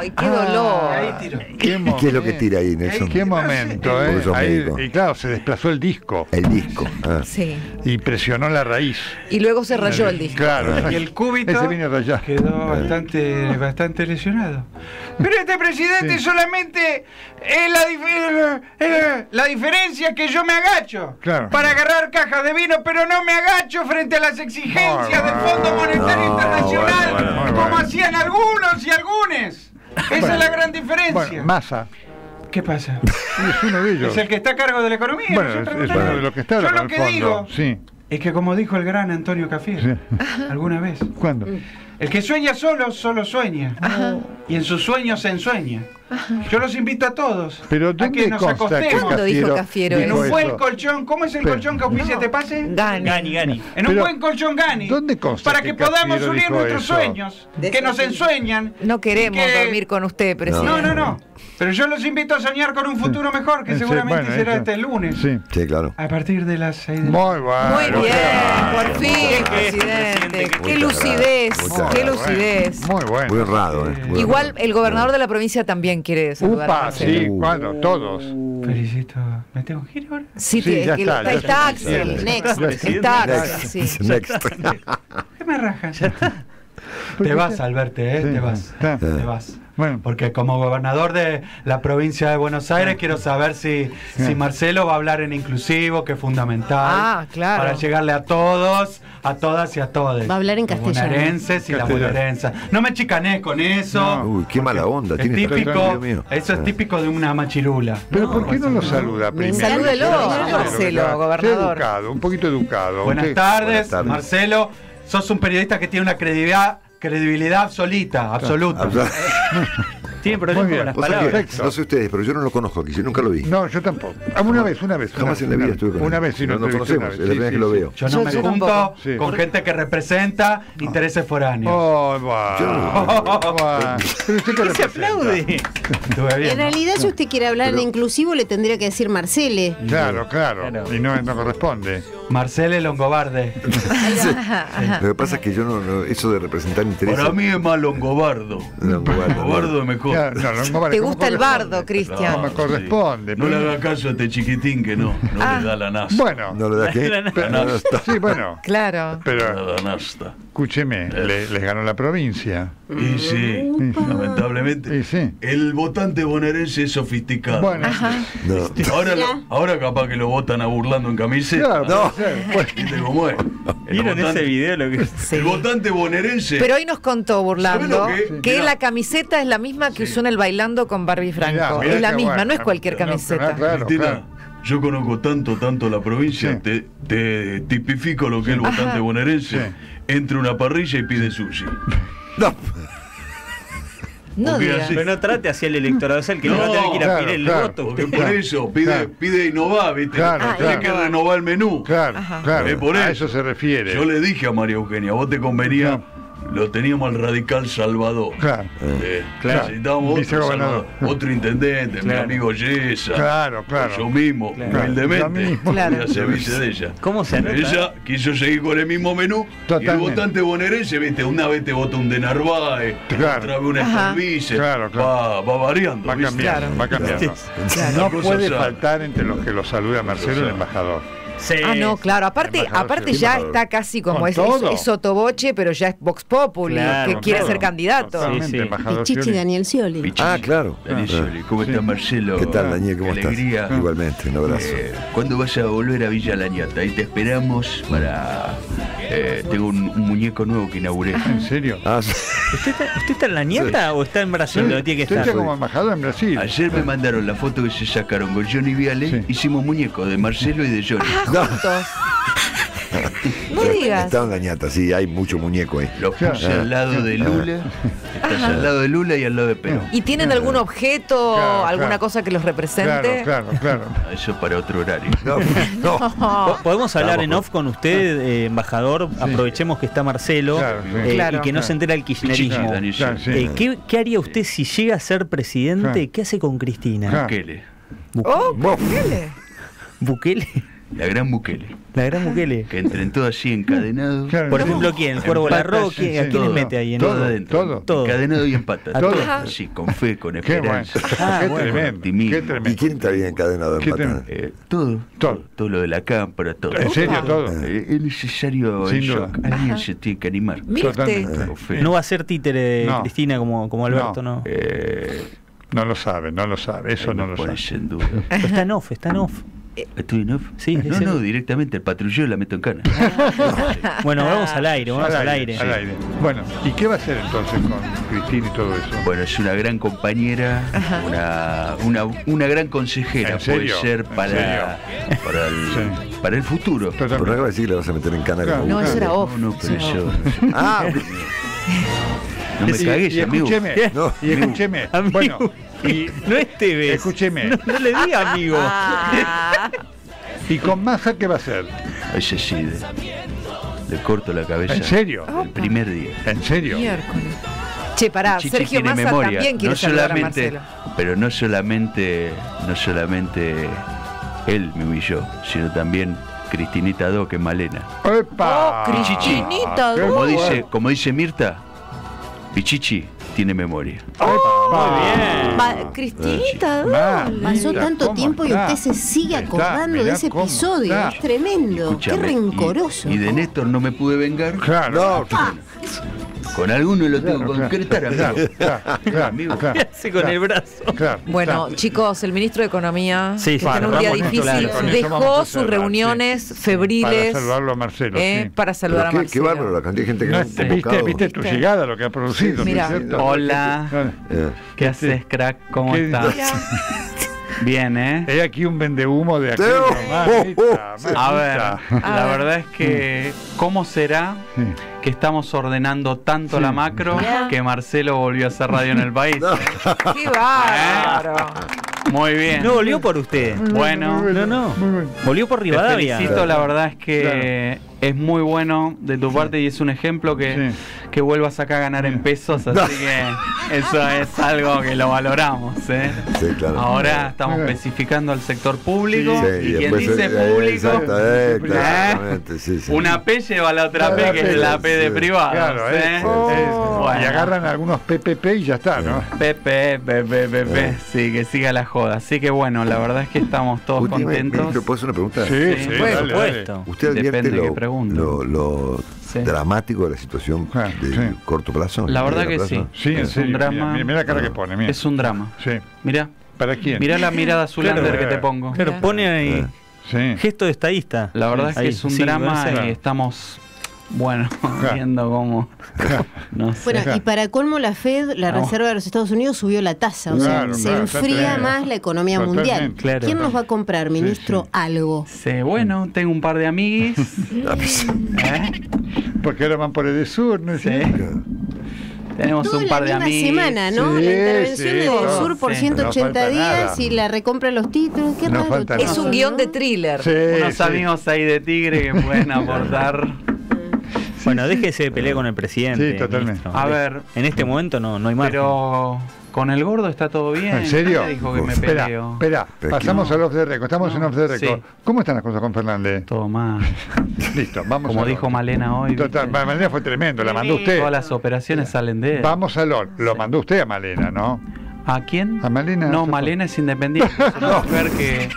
S1: ¡Ay, qué dolor!
S7: Ahí tiro.
S4: qué,
S3: ¿Y qué es lo que tira ahí, Nelson?
S4: Qué momento, ¿eh? Ahí- y claro, se desplazó el disco
S3: El disco. Ah.
S1: Sí.
S4: y presionó la raíz.
S1: Y luego se rayó el disco.
S4: Claro.
S7: Y el cúbito
S4: Ese viene rayado.
S7: quedó bastante, bastante lesionado. Pero este presidente
S4: Sí.
S7: Solamente es la, dif- eh, la diferencia que yo me agacho
S4: Claro.
S7: para agarrar cajas de vino, pero no me agacho frente a las exigencias del Fondo Monetario
S3: No,
S7: Internacional,
S3: bueno, bueno,
S7: como
S4: bueno.
S7: hacían algunos y algunos. Esa
S4: Bueno.
S7: es la gran diferencia.
S4: Bueno, Massa
S7: ¿Qué pasa?
S4: es uno de ellos.
S7: Es el que está a cargo de la economía.
S4: Bueno,
S7: ¿no
S4: es,
S7: otra
S4: es
S7: cosa?
S4: uno de los que está
S7: Yo lo que
S4: fondo.
S7: digo
S4: Sí.
S7: es que como dijo el gran Antonio Cafier
S4: Sí.
S7: alguna vez,
S4: ¿Cuándo?
S7: El que sueña solo, solo sueña. Y en sus sueños se ensueña. Yo los invito a todos
S4: Pero
S7: a
S4: ¿dónde
S7: que nos acostemos
S1: ¿Cuándo dijo
S4: Cafiero
S7: en un buen
S4: eso?
S7: colchón. ¿Cómo es el
S4: Pero-
S7: colchón que auspicia te pase?
S1: Gane.
S2: Gani, Gani.
S7: En un
S4: Pero,
S7: buen colchón Gani.
S4: ¿dónde consta
S7: Para
S4: que
S7: que podamos unir nuestros
S4: eso?
S7: sueños, que nos ensueñan.
S1: No queremos
S7: que-
S1: dormir con usted, presidente.
S7: No, no, no. Pero yo los invito a soñar con un futuro mejor, que
S4: Sí,
S7: seguramente
S4: bueno,
S7: será
S4: eso.
S7: este lunes.
S4: Sí.
S3: Sí, claro.
S7: A partir de las 6 de la
S4: Muy bueno.
S1: Muy bien, por fin, presidente. Qué lucidez,
S3: gracias.
S1: qué lucidez.
S4: Muy bueno.
S3: Muy honrado, ¿eh? Muy
S1: Igual el gobernador de la provincia también quiere saludar
S4: Upa, sí,
S3: Uh.
S4: cuando, todos.
S7: Felicito. ¿Me tengo que ir ahora?
S1: Sí,
S4: Sí, ya está,
S1: está, está. Axel.
S6: Next.
S1: Está Axel,
S3: Next.
S1: sí.
S3: Next.
S7: ¿Qué me?
S4: Porque
S7: Te vas, Alberto, ¿eh? Te vas. Te vas.
S4: Bueno,
S7: Porque como gobernador de la provincia de Buenos Aires quiero saber si, si Marcelo va a hablar en inclusivo, que es fundamental.
S1: Ah, claro.
S7: Para llegarle a todos, a todas y a todos.
S6: Va a hablar en
S7: Los
S6: castellano.
S7: bonaerenses y las bonaerenses. No me chicanees con eso.
S3: Uy, qué mala onda.
S7: Es
S3: Tiene
S7: típico,
S3: Dios mío.
S7: eso es típico de una machirula.
S4: pero ¿por qué no lo saluda primero?
S1: Salúdelo, Marcelo, gobernador.
S4: educado, un poquito educado.
S7: Buenas
S4: Usted-
S7: tardes,
S3: Buenas tardes.
S7: Marcelo. Sos un periodista que tiene una credibilidad, credibilidad absoluta, absoluta.
S2: Tiene problemas
S4: Muy bien.
S2: con las
S3: que-
S2: palabras.
S3: no sé ustedes, pero yo no lo conozco aquí, yo nunca lo vi.
S4: No, yo tampoco. Ah, una vez, una vez.
S3: Jamás
S4: una-
S3: en la vida
S4: una-
S3: estuve con
S4: Una vez, sí,
S3: No
S4: lo
S3: nos conocemos, es
S4: vez,
S3: la primera que lo veo.
S7: Yo no me junto con gente que representa intereses foráneos.
S4: Oh. Pero usted que
S2: Se aplaude.
S6: En realidad, si usted quiere hablar de inclusivo, le tendría que decir Marcele.
S4: Claro, claro.
S2: Claro.
S4: Y no, no corresponde.
S7: Marcele Longobarde.
S3: Lo que pasa es que yo no, no- eso de representar intereses.
S8: Para mí es más Longobardo.
S3: Longobardo,
S8: Longobardo es mejor.
S4: Claro, no, no, no vale,
S1: Te
S4: ¿cómo
S1: gusta el bardo, Cristian.
S4: No me corresponde.
S8: No le haga caso a este chiquitín que no, no
S1: Ah.
S8: le da la nasta.
S4: Bueno,
S3: ¿No le da qué?
S2: La-
S8: nasta.
S4: sí, bueno,
S1: Claro.
S8: Le
S4: pero
S8: da la nasta.
S4: Escúcheme, le- les ganó la provincia.
S8: Y sí, lamentablemente.
S4: Y sí.
S8: El votante bonaerense es sofisticado.
S4: Bueno,
S3: No.
S8: Ahora, lo- ahora capaz que lo votan a burlando en camiseta.
S4: claro,
S3: No.
S4: Pues,
S8: ¿Viste cómo es?
S2: ¿Vieron
S8: votante-
S2: ese video? Lo que...
S1: Sí.
S8: El votante bonaerense.
S1: Pero hoy nos contó burlando
S8: ¿Sabe lo que-
S1: la camiseta es la misma que usó en el bailando con Barbie Franco.
S4: mirá, mirá
S1: es la misma,
S4: bueno.
S1: no es cualquier
S4: No,
S1: camiseta.
S4: claro,
S8: Cristina,
S4: claro.
S8: Yo conozco tanto, tanto la provincia,
S4: Sí.
S8: te, te tipifico lo que es el
S1: Ajá.
S8: votante bonaerense.
S4: Sí.
S8: Entra una parrilla y pide sushi.
S3: No.
S1: No
S2: Pero no trate así al electorado, o sea, el que le va a tener que ir a
S4: claro,
S2: pedir el
S4: claro.
S2: voto.
S8: Porque
S2: usted.
S8: por eso pide,
S4: Claro.
S8: pide innovar, ¿viste?
S4: Claro,
S1: Ah,
S8: Tiene que renovar el menú.
S4: Claro,
S1: Ajá.
S4: claro.
S8: Eh, por
S4: a
S8: eso.
S4: eso se refiere.
S8: Yo le dije a María Eugenia, vos te convenía,
S4: No.
S8: Lo teníamos al radical Salvador.
S4: Claro.
S8: Eh,
S4: Claro.
S8: Necesitábamos otro. Salvador, otro intendente, mi amigo Yesa.
S4: Claro, claro.
S8: Yo mismo,
S2: Claro.
S8: humildemente.
S1: Claro.
S8: ser vice de ella.
S2: ¿Cómo se anota?
S8: Ella quiso seguir con el mismo menú. Y el
S4: Totalmente.
S8: votante bonaerense, viste, una vez te vota un de Narváez,
S4: Claro.
S8: otra vez una. Estorbice.
S4: Claro, claro.
S8: Va, va variando.
S4: Va cambiando, va cambiando.
S8: Claro.
S4: No puede
S8: sana.
S4: faltar entre los que lo saluda Marcelo el embajador.
S2: Sí.
S1: Ah, no, claro. Aparte,
S4: Embajador,
S1: aparte
S3: sí,
S1: ya
S3: embajador.
S1: está casi como es, es, sotoboche, pero ya es Vox Populi,
S2: Claro,
S1: que quiere
S4: Claro,
S1: ser candidato.
S2: Sí,
S6: Pichichi. Daniel Scioli.
S8: Pichichi.
S3: Ah, claro.
S8: Daniel
S3: Ah.
S8: Scioli, ¿cómo
S4: Sí.
S8: está Marcelo?
S3: ¿Qué tal, Daniel? ¿Cómo estás?
S8: alegría.
S3: Igualmente, un abrazo.
S8: Eh, ¿Cuándo vas a volver a Villa Lañata? Ahí te esperamos para... eh, tengo un, un muñeco nuevo que inauguré.
S4: ¿En serio?
S3: Ah, sí.
S2: ¿Usted está, usted está en la nieta o está en Brasil?
S4: Sí,
S2: donde tiene que
S4: usted
S2: estar.
S4: está como embajador en Brasil.
S8: Ayer me mandaron la foto que se sacaron con Johnny Viale.
S4: Sí.
S8: Hicimos muñecos de Marcelo y de Johnny.
S1: Ah, juntos. No digas.
S3: Sí, hay mucho muñeco ahí.
S8: Los puse
S3: Ah.
S8: al lado de Lula. Estás al lado de Lula y al lado de Perón.
S1: ¿Y tienen algún objeto,
S4: Claro,
S1: alguna
S4: claro.
S1: cosa que los represente?
S4: Claro, claro, claro.
S8: Ah, Eso para otro horario.
S3: No, no.
S2: Po- ¿Podemos hablar
S3: Vamos,
S2: en off con usted, eh, embajador? Aprovechemos que está Marcelo
S4: Claro, sí.
S2: eh,
S1: Claro.
S2: y que no se entera el kirchnerismo.
S4: Sí.
S2: Eh, ¿qué, qué haría usted si llega a ser presidente?
S4: Claro.
S2: ¿Qué hace con Cristina?
S4: Claro.
S8: Bukele.
S1: Oh. Bukele.
S2: ¿Bukele?
S8: La gran Bukele.
S2: La gran Bukele.
S8: Que entren todos así encadenados.
S4: Claro,
S2: Por
S4: no.
S2: ejemplo, ¿quién? ¿El Cuervo Larro?
S8: sí,
S2: ¿Quién-
S4: sí,
S2: ¿A quién
S4: todo.
S2: le mete ahí? en
S8: Todo
S4: Todo,
S8: adentro.
S4: todo.
S2: Todo.
S8: Encadenado y empata.
S4: Todo.
S8: Así, con fe, con
S4: Qué bueno.
S8: esperanza.
S2: Ah,
S4: qué
S2: bueno.
S4: tremendo. Qué
S3: ¿Y
S4: tremendo.
S3: quién estaría encadenado en
S4: ¿Qué
S3: patana?
S8: Eh, todo,
S4: Todo.
S8: todo. lo de la cámpora, todo.
S4: ¿En serio todo?
S8: Eh, es necesario
S4: Sin
S8: el shock. Alguien se tiene que animar.
S2: No va a ser títere de
S4: No.
S2: Cristina como, como Alberto, ¿no?
S8: Eh,
S4: No lo sabe, no lo sabe, eso no lo sabe.
S8: en duda.
S2: Está en off, está en off.
S8: ¿Estoy en off?
S2: Sí,
S8: No,
S2: ese-
S8: no, directamente. El patrullero la meto en cana.
S2: Bueno, vamos al aire, vamos al aire.
S4: al aire. Bueno, ¿y qué va a hacer entonces con Cristina y todo eso?
S8: Bueno, es una gran compañera, una, una, una gran consejera,
S4: ¿En serio?
S8: puede ser
S4: ¿En
S8: para, para, el,
S4: Sí.
S8: para el futuro.
S3: Pero no
S4: Totalmente.
S3: acaba de decir que le vas a meter en cana
S4: Claro.
S1: No, eso era off.
S8: No, no, pero yo.
S3: Ah,
S8: No me
S4: Y-
S8: cagues,
S4: y,
S8: amigo.
S4: escúcheme,
S3: No.
S4: y escúcheme,
S2: Amigo.
S4: bueno, y,
S2: No es TV.
S4: Escúcheme.
S2: No, no le diga amigo.
S4: Y con Massa qué va a hacer?
S8: Ese sí, de- le corto la cabeza.
S4: ¿En serio?
S8: El primer día.
S4: ¿En serio?
S1: miércoles. Che, pará,
S8: Chichi
S1: Sergio Massa
S8: memoria.
S1: también quiere
S8: no
S1: saludar a
S8: solamente,
S1: Marcelo.
S8: pero no solamente, no solamente él me humilló, sino también Cristinita Do, que es Malena.
S4: ¡Epa!
S1: Oh, Cristinita
S4: Qué
S1: Do.
S8: Como dice, como dice Mirta, Pichichi tiene memoria.
S4: ¡Epa!
S2: bien.
S1: Va- Cristinita,
S4: Ma-
S1: dale.
S6: Pasó
S4: Mira
S6: tanto tiempo y usted se sigue
S4: Está,
S6: acordando de ese episodio.
S4: está.
S6: Es tremendo. Qué rencoroso.
S8: Y, y de Néstor no me pude vengar.
S4: Claro.
S3: no,
S8: Con alguno lo tengo
S4: Claro,
S8: que concretar, amigo.
S4: claro,
S8: Amigo.
S4: claro,
S2: ¿Qué hace con
S4: claro,
S2: el brazo?
S4: claro,
S1: Bueno,
S4: claro.
S1: chicos, el ministro de Economía,
S2: Sí,
S1: que está en un día difícil, dejó sus
S4: cerrar,
S1: reuniones
S4: sí.
S1: febriles
S4: Para saludarlo a Marcelo,
S1: eh,
S4: sí.
S1: para saludar a Marcelo.
S3: qué bárbaro la cantidad de gente que
S4: No,
S3: han
S4: ¿Viste, viste tu
S1: ¿Viste?
S4: llegada, lo que ha producido?
S1: Sí,
S4: ¿no es
S1: mira.
S11: Hola,
S3: Eh,
S11: ¿qué haces, crack? ¿Cómo
S4: ¿Qué
S11: estás? Bien, ¿eh?
S4: Hay aquí un vendehumo de aquello.
S3: Oh,
S4: mamita,
S3: oh,
S11: A ver, la
S1: ver.
S11: verdad es que, ¿cómo será
S4: Sí.
S11: que estamos ordenando tanto
S4: Sí.
S11: la macro que Marcelo volvió a hacer radio en el país?
S1: ¡Qué bárbaro!
S11: Muy bien.
S2: No volvió por usted.
S11: Bueno,
S2: No, no. Volvió por
S11: te
S2: Rivadavia.
S11: felicito, la verdad es que es muy bueno de tu parte y es un ejemplo que,
S4: Sí.
S11: que vuelvas acá a ganar en pesos, así que eso es algo que lo valoramos. ¿eh?
S3: sí, claro.
S11: Ahora estamos especificando al sector público
S3: Sí,
S11: y quien dice público, una P lleva la otra P que es la P de.
S4: Claro,
S11: ¿eh?
S4: es-
S11: Bueno,
S4: y agarran algunos PPP y ya está, ¿no?
S12: Pepe, Pepe, Pepe, sí, que siga la joda. Así que bueno, la verdad es que estamos todos
S3: Última,
S12: contentos.
S3: ¿Le puedo hacer una pregunta?
S4: Sí, sí,
S12: por
S4: dale,
S12: supuesto.
S3: ¿Usted advierte lo,
S12: pregunta.
S3: lo- lo
S12: Sí.
S3: dramático de la situación
S4: Ah,
S3: de
S4: sí.
S3: corto plazo?
S12: La verdad que sí.
S3: plazo?
S4: Sí,
S12: es
S4: serio,
S12: un drama.
S4: Mira, mira la cara que pone, mira.
S12: Es un drama.
S4: Sí.
S12: Mira,
S4: ¿Para quién?
S12: mira la mirada Zulander
S4: Claro.
S12: que te pongo.
S2: Claro, pone ahí.
S4: Sí.
S2: gesto de estadista.
S12: La verdad es
S2: Ahí,
S12: que es un
S2: sí,
S12: drama y estamos, bueno, viendo cómo. No sé.
S6: Bueno, y para colmo la Fed, la. Reserva de los Estados Unidos, subió la tasa. O sea,
S4: Claro,
S6: se enfría más la economía mundial.
S2: Claro.
S6: ¿Quién nos va a comprar, ministro, algo?
S12: Sí, bueno, tengo un par de amiguis. ¿eh?
S4: Porque ahora van por el sur, ¿no es
S12: Sí.
S4: cierto?
S12: Tenemos
S6: Toda
S12: un par
S6: la
S12: de amigos.
S6: semana, ¿no?
S4: Sí,
S6: la intervención
S4: sí,
S6: de
S4: no,
S6: Sur por
S12: sí,
S6: 180
S4: no falta
S6: días
S4: nada.
S6: y la recompra de los títulos. Qué
S4: No
S6: raro.
S1: Es un
S6: guion
S1: de thriller.
S4: Sí,
S12: Unos
S4: sí.
S12: amigos ahí de Tigre que pueden aportar.
S2: Bueno, déjese de pelear con el presidente.
S4: Sí, totalmente.
S2: ministro.
S12: A ver.
S2: En este momento no, no hay margen.
S12: Pero con el gordo está todo bien.
S4: ¿En serio?
S12: Dijo que me
S4: espera,
S12: peleo.
S4: espera, pasamos
S12: no.
S4: al off the record. Estamos en off the record.
S12: Sí.
S4: ¿Cómo están las cosas con Fernández?
S12: Todo mal.
S4: Listo, vamos
S12: Como dijo. Malena hoy.
S4: Total,
S12: ¿viste?
S4: Malena fue tremendo, la mandó usted.
S12: Todas las operaciones salen de él.
S4: Vamos al on. Lo mandó usted a Malena, ¿no?
S12: ¿A quién?
S4: A Malena.
S12: No, Malena es independiente. Es una mujer que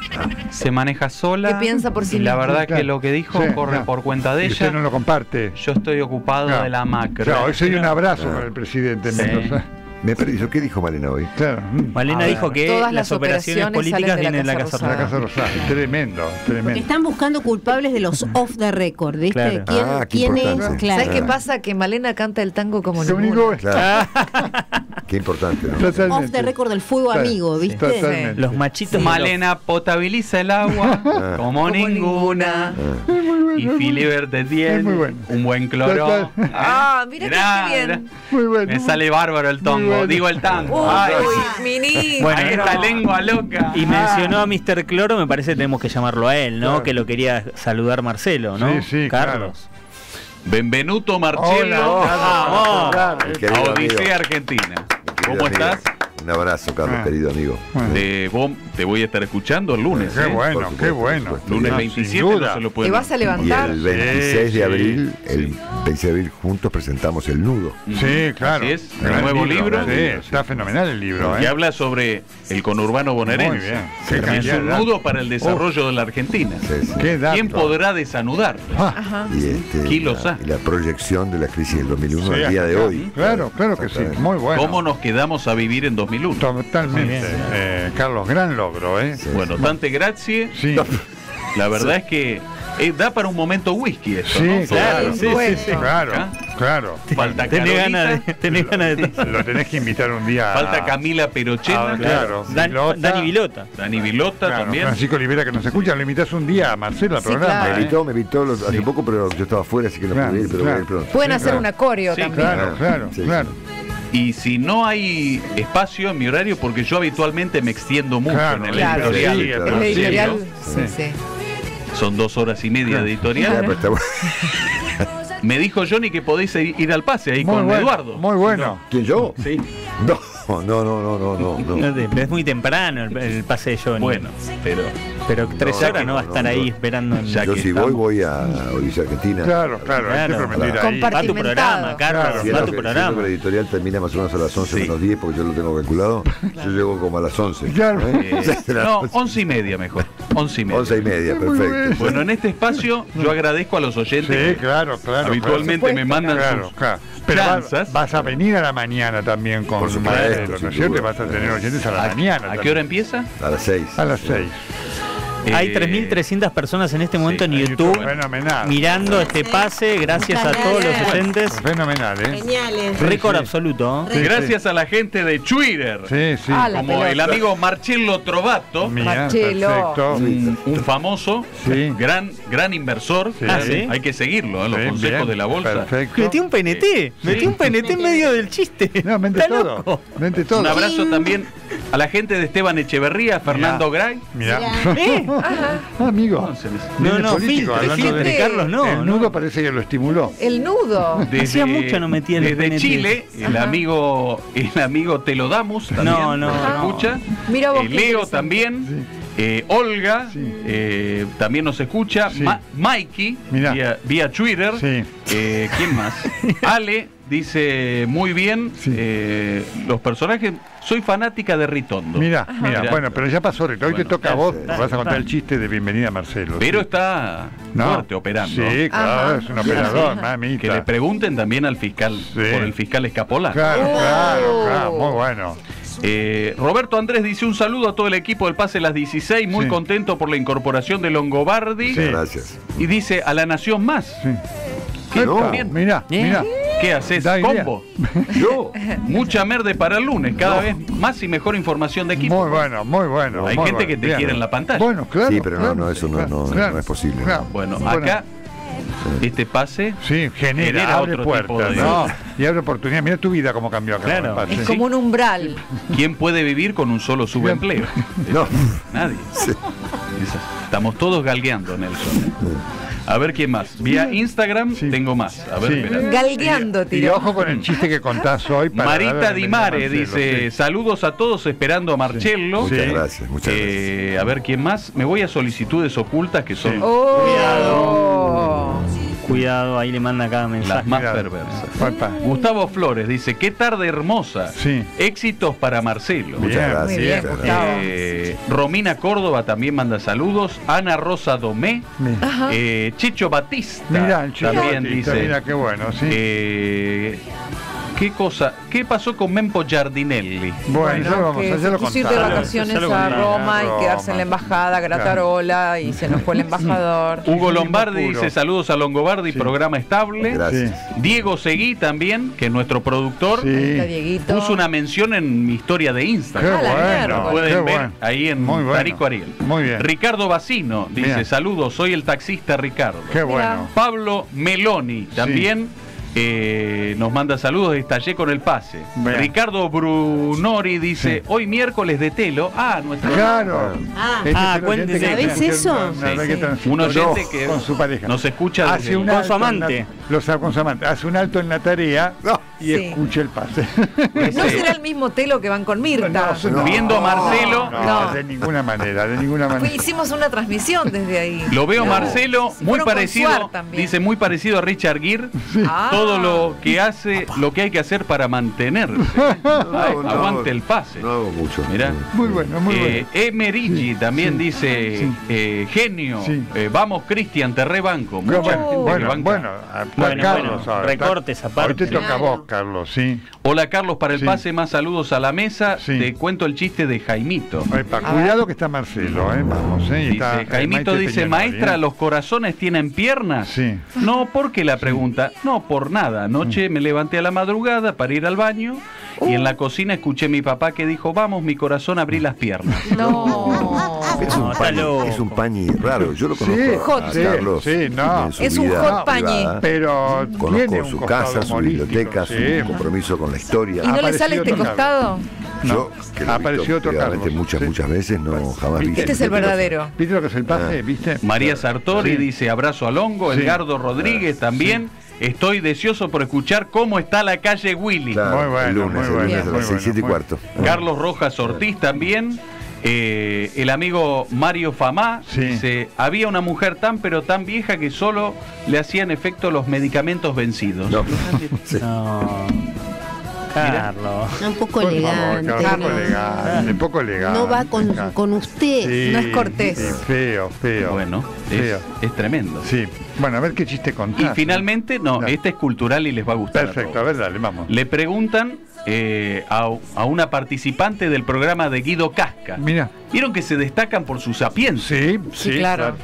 S12: se maneja sola.
S1: Que piensa por sí
S12: Y la
S1: misma.
S12: verdad
S4: Claro.
S12: que lo que dijo
S4: Sí,
S12: corre por cuenta de
S4: Y usted
S12: ella.
S4: no lo comparte.
S12: Yo estoy ocupado de la macro.
S4: Claro, hoy sería un abrazo para el presidente.
S12: Sí.
S3: Me perdió. ¿Qué dijo Malena hoy?
S4: Claro.
S2: Malena dijo que
S1: Todas
S2: las
S1: las
S2: operaciones
S1: operaciones
S2: políticas
S1: de la
S2: vienen de la
S1: Casa
S2: Casa
S4: La
S2: Rosada.
S4: Casa Rosada. Tremendo,
S6: Porque
S4: tremendo.
S6: están buscando culpables de los off the record, ¿viste?
S2: Claro.
S6: ¿Quién,
S3: Ah, qué
S6: quién es? Claro.
S1: ¿Sabes qué pasa? Que Malena canta el tango como
S4: ningún-
S3: Claro. Qué importante, ¿no?
S4: Totalmente.
S6: Off the record del fuego amigo, ¿viste?
S4: Totalmente.
S2: Los machitos.
S12: Malena potabiliza el agua
S3: Ah.
S12: como, ninguna. Y Filiber te tiene
S4: bueno.
S12: un buen cloro.
S4: Total.
S1: Ah, mira
S12: Mirá,
S1: qué bien.
S4: Muy bueno.
S12: Me sale bárbaro el tongo. Digo el tango.
S1: Uy,
S12: Ay,
S1: ministro.
S2: Bueno,
S12: ahí esta lengua loca.
S2: Y mencionó a Mr. Cloro, me parece que tenemos que llamarlo a él, ¿no?
S4: Claro.
S2: Que lo quería saludar Marcelo, ¿no?
S4: Sí, sí,
S2: Carlos.
S7: Benvenuto
S4: Hola. Claro,
S3: Mi
S7: a
S3: querido amigo.
S7: Odisea Argentina. ¿Cómo
S3: amigo.
S7: estás?
S3: Un abrazo, Carlos,
S4: Ah.
S3: querido amigo.
S4: Bueno.
S7: Eh, vos te voy a estar escuchando el lunes.
S4: Qué
S7: ¿eh?
S4: bueno,
S3: supuesto,
S4: qué bueno.
S7: Lunes
S4: No,
S7: 27
S4: sin duda.
S7: no se lo
S1: ¿Te vas a
S3: Y
S1: levantar?
S3: el 26
S4: Sí,
S3: de abril,
S4: sí.
S3: el 26 de abril juntos presentamos El Nudo.
S4: Sí, claro.
S7: Así es,
S4: Gran
S7: el nuevo libro.
S4: Sí, está fenomenal el libro.
S7: Que
S4: ¿eh?
S7: habla sobre el conurbano bonaerense.
S4: Muy bien.
S7: Es un nudo para el desarrollo de la Argentina.
S3: Sí, sí.
S4: Qué dato.
S7: ¿Quién podrá desanudar?
S4: Ah,
S3: Y, este,
S7: ¿Quién lo
S3: la,
S7: sabe?
S3: y la proyección de la crisis del 2001
S4: sí,
S3: al día de hoy.
S4: Claro, claro que sí. Muy bueno.
S7: ¿Cómo nos quedamos a vivir en 2001?
S4: Totalmente. Eh, Carlos, gran logro, ¿eh?
S3: Sí.
S7: Bueno, tante grazie.
S4: Sí,
S7: La verdad es que eh, da para un momento whisky esto,
S4: sí,
S7: ¿no?
S4: claro.
S2: Sí, sí, sí.
S4: Claro,
S7: ¿Ah?
S4: claro.
S7: Falta
S2: Tenés ganas de. Tenés ganas de
S4: Lo tenés que invitar un día. a-
S7: falta Camila Perochena,
S4: Ah, claro.
S2: Dan-
S4: Vilota.
S2: Dani Vilota.
S7: Dani Vilota
S4: Claro,
S7: también.
S4: Francisco Olivera que nos escucha, lo invitas un día a Marcelo al
S1: Sí,
S4: programa.
S1: claro.
S3: Me
S4: ¿eh?
S3: invitó, me invitó los- hace poco, pero yo estaba afuera, así que no
S4: Claro,
S3: pude ir, pero voy a ir
S4: claro.
S3: pronto.
S1: Pueden
S4: Sí,
S1: hacer
S4: claro.
S1: una coreo
S7: Sí,
S1: también.
S4: Claro, claro,
S3: Sí, sí.
S4: claro.
S7: Y si no hay espacio en mi horario, porque yo habitualmente me extiendo mucho
S4: Claro,
S7: en el
S1: claro.
S7: editorial.
S4: Sí,
S1: El editorial,
S7: Sí,
S1: sí.
S7: Son dos horas y media de editorial. Me dijo Johnny que podéis ir ir al pase ahí
S4: Muy
S7: con
S4: bueno,
S7: Eduardo.
S4: Muy bueno.
S3: ¿Quién yo?
S7: Sí.
S3: No, no, no, no, no, no. no.
S2: Pero es muy temprano el, el pase de Johnny.
S7: Bueno, pero
S2: Pero tres
S3: No,
S2: horas no,
S3: no,
S2: va a estar
S3: no,
S2: ahí esperando. en-
S7: Ya
S3: Yo
S7: que
S3: si
S7: estamos.
S3: voy, voy a Odisea Argentina.
S4: Claro, claro, hay que
S2: Claro.
S4: prometer ahí.
S2: Va tu
S1: Compartimentado.
S2: programa, Carlos.
S1: Claro.
S2: Va
S3: Siendo
S2: tu
S3: que,
S2: programa.
S3: que la editorial termina más o menos a las 11
S7: Sí.
S3: menos 10, porque yo lo tengo calculado. Yo llego como a las 11.
S4: Claro.
S3: ¿eh?
S7: Eh, no, once y media mejor. Once y media.
S3: 11 y media, perfecto.
S7: Bueno, en este espacio yo agradezco a los oyentes
S4: Sí,
S7: que
S4: claro, claro.
S7: habitualmente
S4: claro.
S7: me mandan
S4: Claro,
S7: sus
S4: claro. Pero va-
S7: chanzas.
S4: vas a venir a la mañana también con
S3: Por supuesto,
S4: Marcelo, ¿no es cierto? Vas a tener oyentes a la
S7: ¿A,
S4: mañana.
S7: ¿A qué hora empieza?
S3: A las 6.
S4: A las 6.
S2: Hay
S7: Eh,
S2: 3.300 personas en este momento en
S4: en
S2: YouTube
S4: YouTube, fenomenal.
S2: mirando este pase. Gracias a todos los oyentes.
S4: Fenomenal, ¿eh?
S6: Geniales.
S2: Récord
S4: sí.
S2: absoluto.
S4: Sí,
S7: Gracias a la gente de Twitter.
S4: Sí, sí.
S1: Ah,
S7: Como
S1: pelota.
S7: el amigo Marcello Trovato,
S4: perfecto.
S7: un, un famoso,
S4: Sí.
S7: gran, gran inversor.
S4: Sí.
S2: Ah, ¿sí?
S7: Hay que seguirlo, ¿eh? los
S4: Sí,
S7: consejos
S4: bien,
S7: de la bolsa.
S4: Perfecto.
S2: Metí un PNT. Metí un PNT en medio del chiste.
S4: No, mente
S2: Está
S4: todo.
S2: loco.
S4: Mente todo.
S7: Un abrazo también a la gente de Esteban Echeverría, Fernando Gray.
S4: Mira.
S2: ¿Eh?
S4: Ah, amigo.
S2: No, no,
S4: político,
S2: filtre,
S4: hablando
S2: filtre,
S4: de-
S2: Carlos, no.
S4: El
S2: no.
S4: nudo parece que lo estimuló.
S1: El nudo.
S2: Hacía mucho no metía el
S7: Desde. Chile, el amigo, el amigo Te lo damos también.
S2: No, no,
S7: nos
S2: no.
S7: escucha.
S1: Mira vos
S7: Eh, Leo también. Eh, Olga eh, también nos escucha.
S4: Sí.
S7: Ma- Mikey,
S4: Mirá.
S7: vía, vía Twitter.
S4: Sí.
S7: Eh, ¿Quién más? Ale dice muy bien eh, los personajes. Soy fanática de Ritondo.
S4: Mira, mira, bueno, pero ya pasó ahorita. Hoy te toca a vos,
S7: sí,
S4: vas a contar
S7: sí.
S4: el chiste de bienvenida Marcelo.
S7: Pero
S4: sí.
S7: está
S4: No.
S7: fuerte operando.
S4: Sí, claro,
S6: Ajá.
S4: es un operador, mamita.
S7: Que le pregunten también al fiscal por el fiscal Escapola.
S4: Claro, claro, claro, muy bueno.
S7: Eh, Roberto Andrés dice un saludo a todo el equipo del Pase las 16, muy
S4: Sí.
S7: contento por la incorporación de Longobardi.
S3: Gracias.
S7: Y dice a la Nación Más. ¿Qué?
S3: No.
S7: ¿Eh?
S4: mira.
S7: ¿Qué haces? Combo.
S3: Yo.
S7: Mucha merde para el lunes, cada vez más y mejor información de equipo.
S4: Muy bueno, muy bueno.
S7: Hay
S4: muy
S7: gente
S4: bueno,
S7: que te
S4: bien.
S7: quiere en la pantalla.
S4: Bueno, claro.
S3: Sí, pero no,
S4: claro,
S3: no, eso no,
S4: claro,
S3: no, no
S4: claro,
S3: es posible.
S4: claro.
S7: Bueno,
S4: Bueno.
S7: acá este pase
S4: Sí, genera,
S7: Genera
S4: abre
S7: otro
S4: puertas,
S7: tipo de-
S4: ¿no? Y abre oportunidades. Mira tu vida cómo cambió acá.
S2: Claro.
S4: pase.
S1: Es como un umbral.
S7: ¿Quién puede vivir con un solo subempleo?
S3: No.
S7: Nadie. Estamos todos galgueando, Nelson. A ver quién más. Vía Instagram tengo más. A ver,
S4: Sí.
S1: Galgueando,
S4: Y
S1: tiró.
S4: ojo con el chiste que contás hoy. Para
S7: Marita Di Mare dice:
S4: sí.
S7: Saludos a todos esperando a Marcello.
S3: Muchas
S4: Sí.
S3: gracias, muchas
S7: Eh, a ver quién más. Me voy a solicitudes ocultas que son
S1: Oh.
S2: Cuidado, ahí le manda cada
S7: las
S2: mensaje.
S7: más
S4: Cuidado.
S7: perversas. Gustavo Flores dice: Qué tarde hermosa.
S4: Sí.
S7: Éxitos para Marcelo.
S3: Muchas
S4: Bien.
S3: gracias.
S1: Muy bien, Gustavo.
S3: gracias.
S7: Eh, Romina Córdoba también manda saludos. Ana Rosa Domé. Eh, Chicho Batista
S4: Mirá, el chico
S7: también
S4: Batista,
S7: dice.
S4: Mira qué bueno, sí.
S7: eh, ¿Qué cosa? ¿Qué pasó con Mempo Giardinelli?
S4: bueno, ya lo vamos,
S1: que
S4: ya lo
S1: quiso ir de vacaciones a. Roma y
S4: Roma.
S1: quedarse en la embajada, gratarola, y se nos fue el embajador.
S7: Hugo Lombardi dice saludos a Longobardi,
S4: Sí.
S7: programa estable.
S3: Gracias.
S7: Diego Seguí también, que es nuestro productor,
S4: Sí.
S7: Puso una mención en mi historia de
S4: Qué
S7: Instagram.
S1: Ah, la
S4: bueno,
S1: mierda.
S7: Pueden
S4: qué
S7: ver
S4: bueno.
S7: ahí en
S4: Muy bueno.
S7: Tarico Ariel.
S4: Muy bien.
S7: Ricardo Bacino dice
S4: Bien.
S7: saludos, soy el taxista Ricardo.
S4: Qué bueno.
S7: Pablo Meloni también eh, nos manda saludos, estallé con el pase.
S4: Bien.
S7: Ricardo Brunori dice,
S4: Sí.
S7: hoy miércoles de telo. Ah, nuestro
S4: Claro.
S6: Ah.
S4: Este
S2: Ah, cuéntese.
S6: ¿Sabés eso?
S7: Un oyente
S4: No,
S7: que
S4: con su pareja.
S7: nos escucha
S4: hace un
S2: Con su
S4: la-
S2: amante.
S4: los con su amante. Hace un alto en la tarea
S3: No.
S4: Y
S1: Sí.
S4: escucha el pase.
S1: No será el mismo telo que van con Mirta.
S4: No,
S7: Viendo a Marcelo,
S4: No,
S1: No.
S4: de ninguna manera, de ninguna manera.
S1: Hicimos una transmisión desde ahí.
S7: Lo veo
S1: No.
S7: Marcelo muy parecido, dice muy parecido a Richard Gere.
S1: Ah.
S7: Todo lo que hace, lo que hay que hacer para mantenerse. Ay,
S3: No, no,
S7: aguante el pase.
S3: No hago mucho.
S7: Mirá.
S4: Muy bueno, muy
S7: Eh,
S4: bueno.
S7: Emerigi
S4: Sí,
S7: también
S4: sí,
S7: dice
S4: sí.
S7: eh, genio.
S4: Sí.
S7: eh, vamos Cristian, te rebanco. Mucha
S4: bueno,
S7: gente que
S4: bueno,
S7: banca.
S4: bueno,
S2: Bueno,
S4: Carlos
S2: bueno, recortes aparte.
S4: Hoy te toca a vos. Carlos, sí.
S7: Hola Carlos, para el
S4: Sí.
S7: pase más saludos a la mesa.
S4: Sí.
S7: Te cuento el chiste de Jaimito.
S4: Epa, cuidado que está Marcelo, ¿eh? Vamos, ¿eh?
S7: Dice,
S4: está, eh,
S7: Jaimito dice,
S4: Peñanoli,
S7: maestra,
S4: ¿eh?
S7: ¿los corazones tienen piernas?
S4: Sí.
S7: No, ¿por qué la pregunta? No, por nada. Anoche me levanté a la madrugada para ir al baño y en la cocina escuché a mi papá que dijo, vamos, mi corazón, abrí las piernas.
S1: No.
S3: Es un,
S2: No, está
S3: pañi,
S2: loco.
S3: es un pañi raro. Yo lo conozco
S4: Sí,
S1: hot.
S3: Carlos.
S4: sí, no.
S1: Es un hot pañi.
S4: Pero tiene
S3: Conozco
S4: un
S3: su casa, su biblioteca,
S4: sí.
S3: su compromiso con la historia.
S1: ¿Y no le sale este costado?
S3: Yo, que lo
S4: Apareció
S3: visto
S4: otro Carlos,
S3: muchas,
S4: sí.
S3: muchas veces, no jamás vi.
S1: Este es el verdadero.
S4: ¿Viste lo que es el pase?
S3: Ah.
S4: ¿Viste?
S7: María Sartori
S4: Sí.
S7: dice, abrazo a Longo.
S4: Sí.
S7: Edgardo Rodríguez también. Estoy deseoso por escuchar cómo está la calle Willy.
S3: Claro,
S4: Muy bueno,
S3: el lunes,
S4: muy
S3: el
S4: bueno,
S3: a
S4: muy
S3: las seis,
S4: bueno,
S3: siete y
S4: muy
S3: cuarto.
S7: Carlos Rojas Ortiz también. Eh, el amigo Mario Famá
S4: Sí.
S7: dice, había una mujer tan pero tan vieja que solo le hacían efecto los medicamentos vencidos.
S3: No. Sí.
S2: No. Carlos.
S6: Un poco
S4: Por favor,
S6: elegante.
S4: Carlos,
S6: ¿no?
S4: poco elegante, poco elegante.
S6: No va con, con usted.
S4: Sí,
S1: No es cortés.
S4: sí, feo, feo.
S7: Bueno, es,
S4: Feo.
S7: es tremendo.
S4: Sí. Bueno, a ver qué chiste
S7: Y
S4: contás.
S7: finalmente, no,
S4: No.
S7: este es cultural y les va a gustar. a
S4: Perfecto, a
S7: todos.
S4: ver, dale, vamos.
S7: Le preguntan eh, a, a una participante del programa de Guido Casca.
S4: Mira.
S7: ¿Vieron que se destacan por su sapiencia?
S4: Sí,
S1: Sí, claro.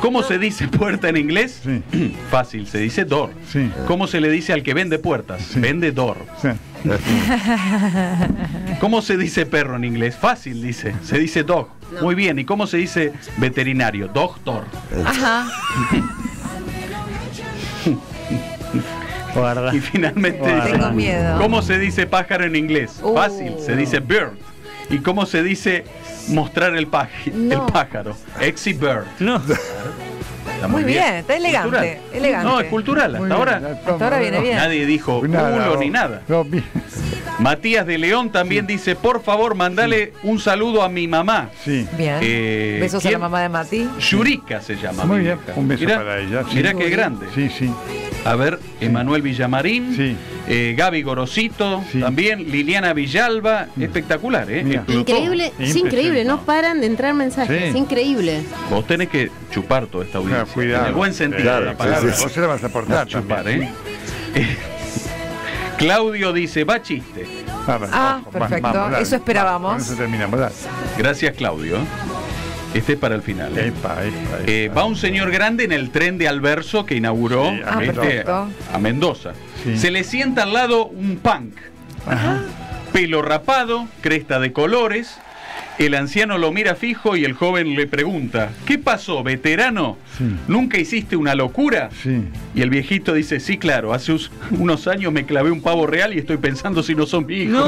S7: ¿Cómo se dice puerta en inglés?
S4: Sí.
S7: Fácil, se dice door.
S4: Sí.
S7: ¿Cómo se le dice al que vende puertas?
S4: Sí.
S7: Vende door.
S4: Sí.
S7: ¿Cómo se dice perro en inglés? Fácil, dice. Se dice dog. Muy bien. ¿Y cómo se dice veterinario? Doctor.
S1: Ajá.
S2: Guarda.
S7: Y finalmente,
S2: Guarda.
S1: Tengo miedo.
S7: ¿cómo se dice pájaro en inglés?
S1: Uh.
S7: Fácil, se dice bird. ¿Y cómo se dice mostrar el, paj-
S1: No.
S7: el pájaro? Exhibit bird.
S2: No.
S7: Está
S1: Muy bien, está elegante,
S7: Cultural.
S1: elegante.
S7: No, es cultural. Hasta
S4: bien,
S7: ahora
S1: Hasta ahora viene bien.
S7: nadie dijo
S4: Nada,
S7: culo ni nada.
S4: No, bien.
S7: Matías de León también dice, por favor, mandale un saludo a mi mamá.
S4: Sí.
S1: Bien.
S7: Eh,
S1: Besos a la mamá de Mati.
S7: Yurika se llama.
S4: Muy bien, un beso
S7: Mirá,
S4: para ella. sí.
S7: Mirá qué grande.
S4: Sí, sí.
S7: A ver, Emanuel Villamarín,
S4: Sí.
S7: Eh, Gaby Gorosito,
S4: Sí.
S7: también Liliana Villalba, espectacular, ¿eh?
S4: Mira.
S6: Increíble, es increíble, no paran de entrar mensajes,
S4: Sí.
S6: es increíble.
S7: Vos tenés que chupar toda esta audiencia.
S4: Claro, cuidado.
S7: En el buen sentido
S3: Claro,
S7: de la palabra.
S3: sí, sí, sí.
S4: Vos se la vas a aportar
S7: Chupar. ¿eh? Eh, Claudio dice, va chiste.
S1: Ah,
S4: ojo,
S1: perfecto. Eso esperábamos.
S4: Con eso terminamos, dale.
S7: Gracias, Claudio. Este es para el final. ¿eh?
S4: Epa, epa,
S7: Eh, va un señor grande en el tren de Alverso que inauguró
S4: Sí, a
S1: Ah,
S7: este, a Mendoza.
S4: Sí.
S7: Se le sienta al lado un punk. Pelo rapado, cresta de colores. El anciano lo mira fijo y el joven le pregunta, ¿qué pasó, veterano?
S4: Sí.
S7: ¿Nunca hiciste una locura?
S4: Sí.
S7: Y el viejito dice, sí, claro, hace unos años me clavé un pavo real y estoy pensando si no son mi hijo.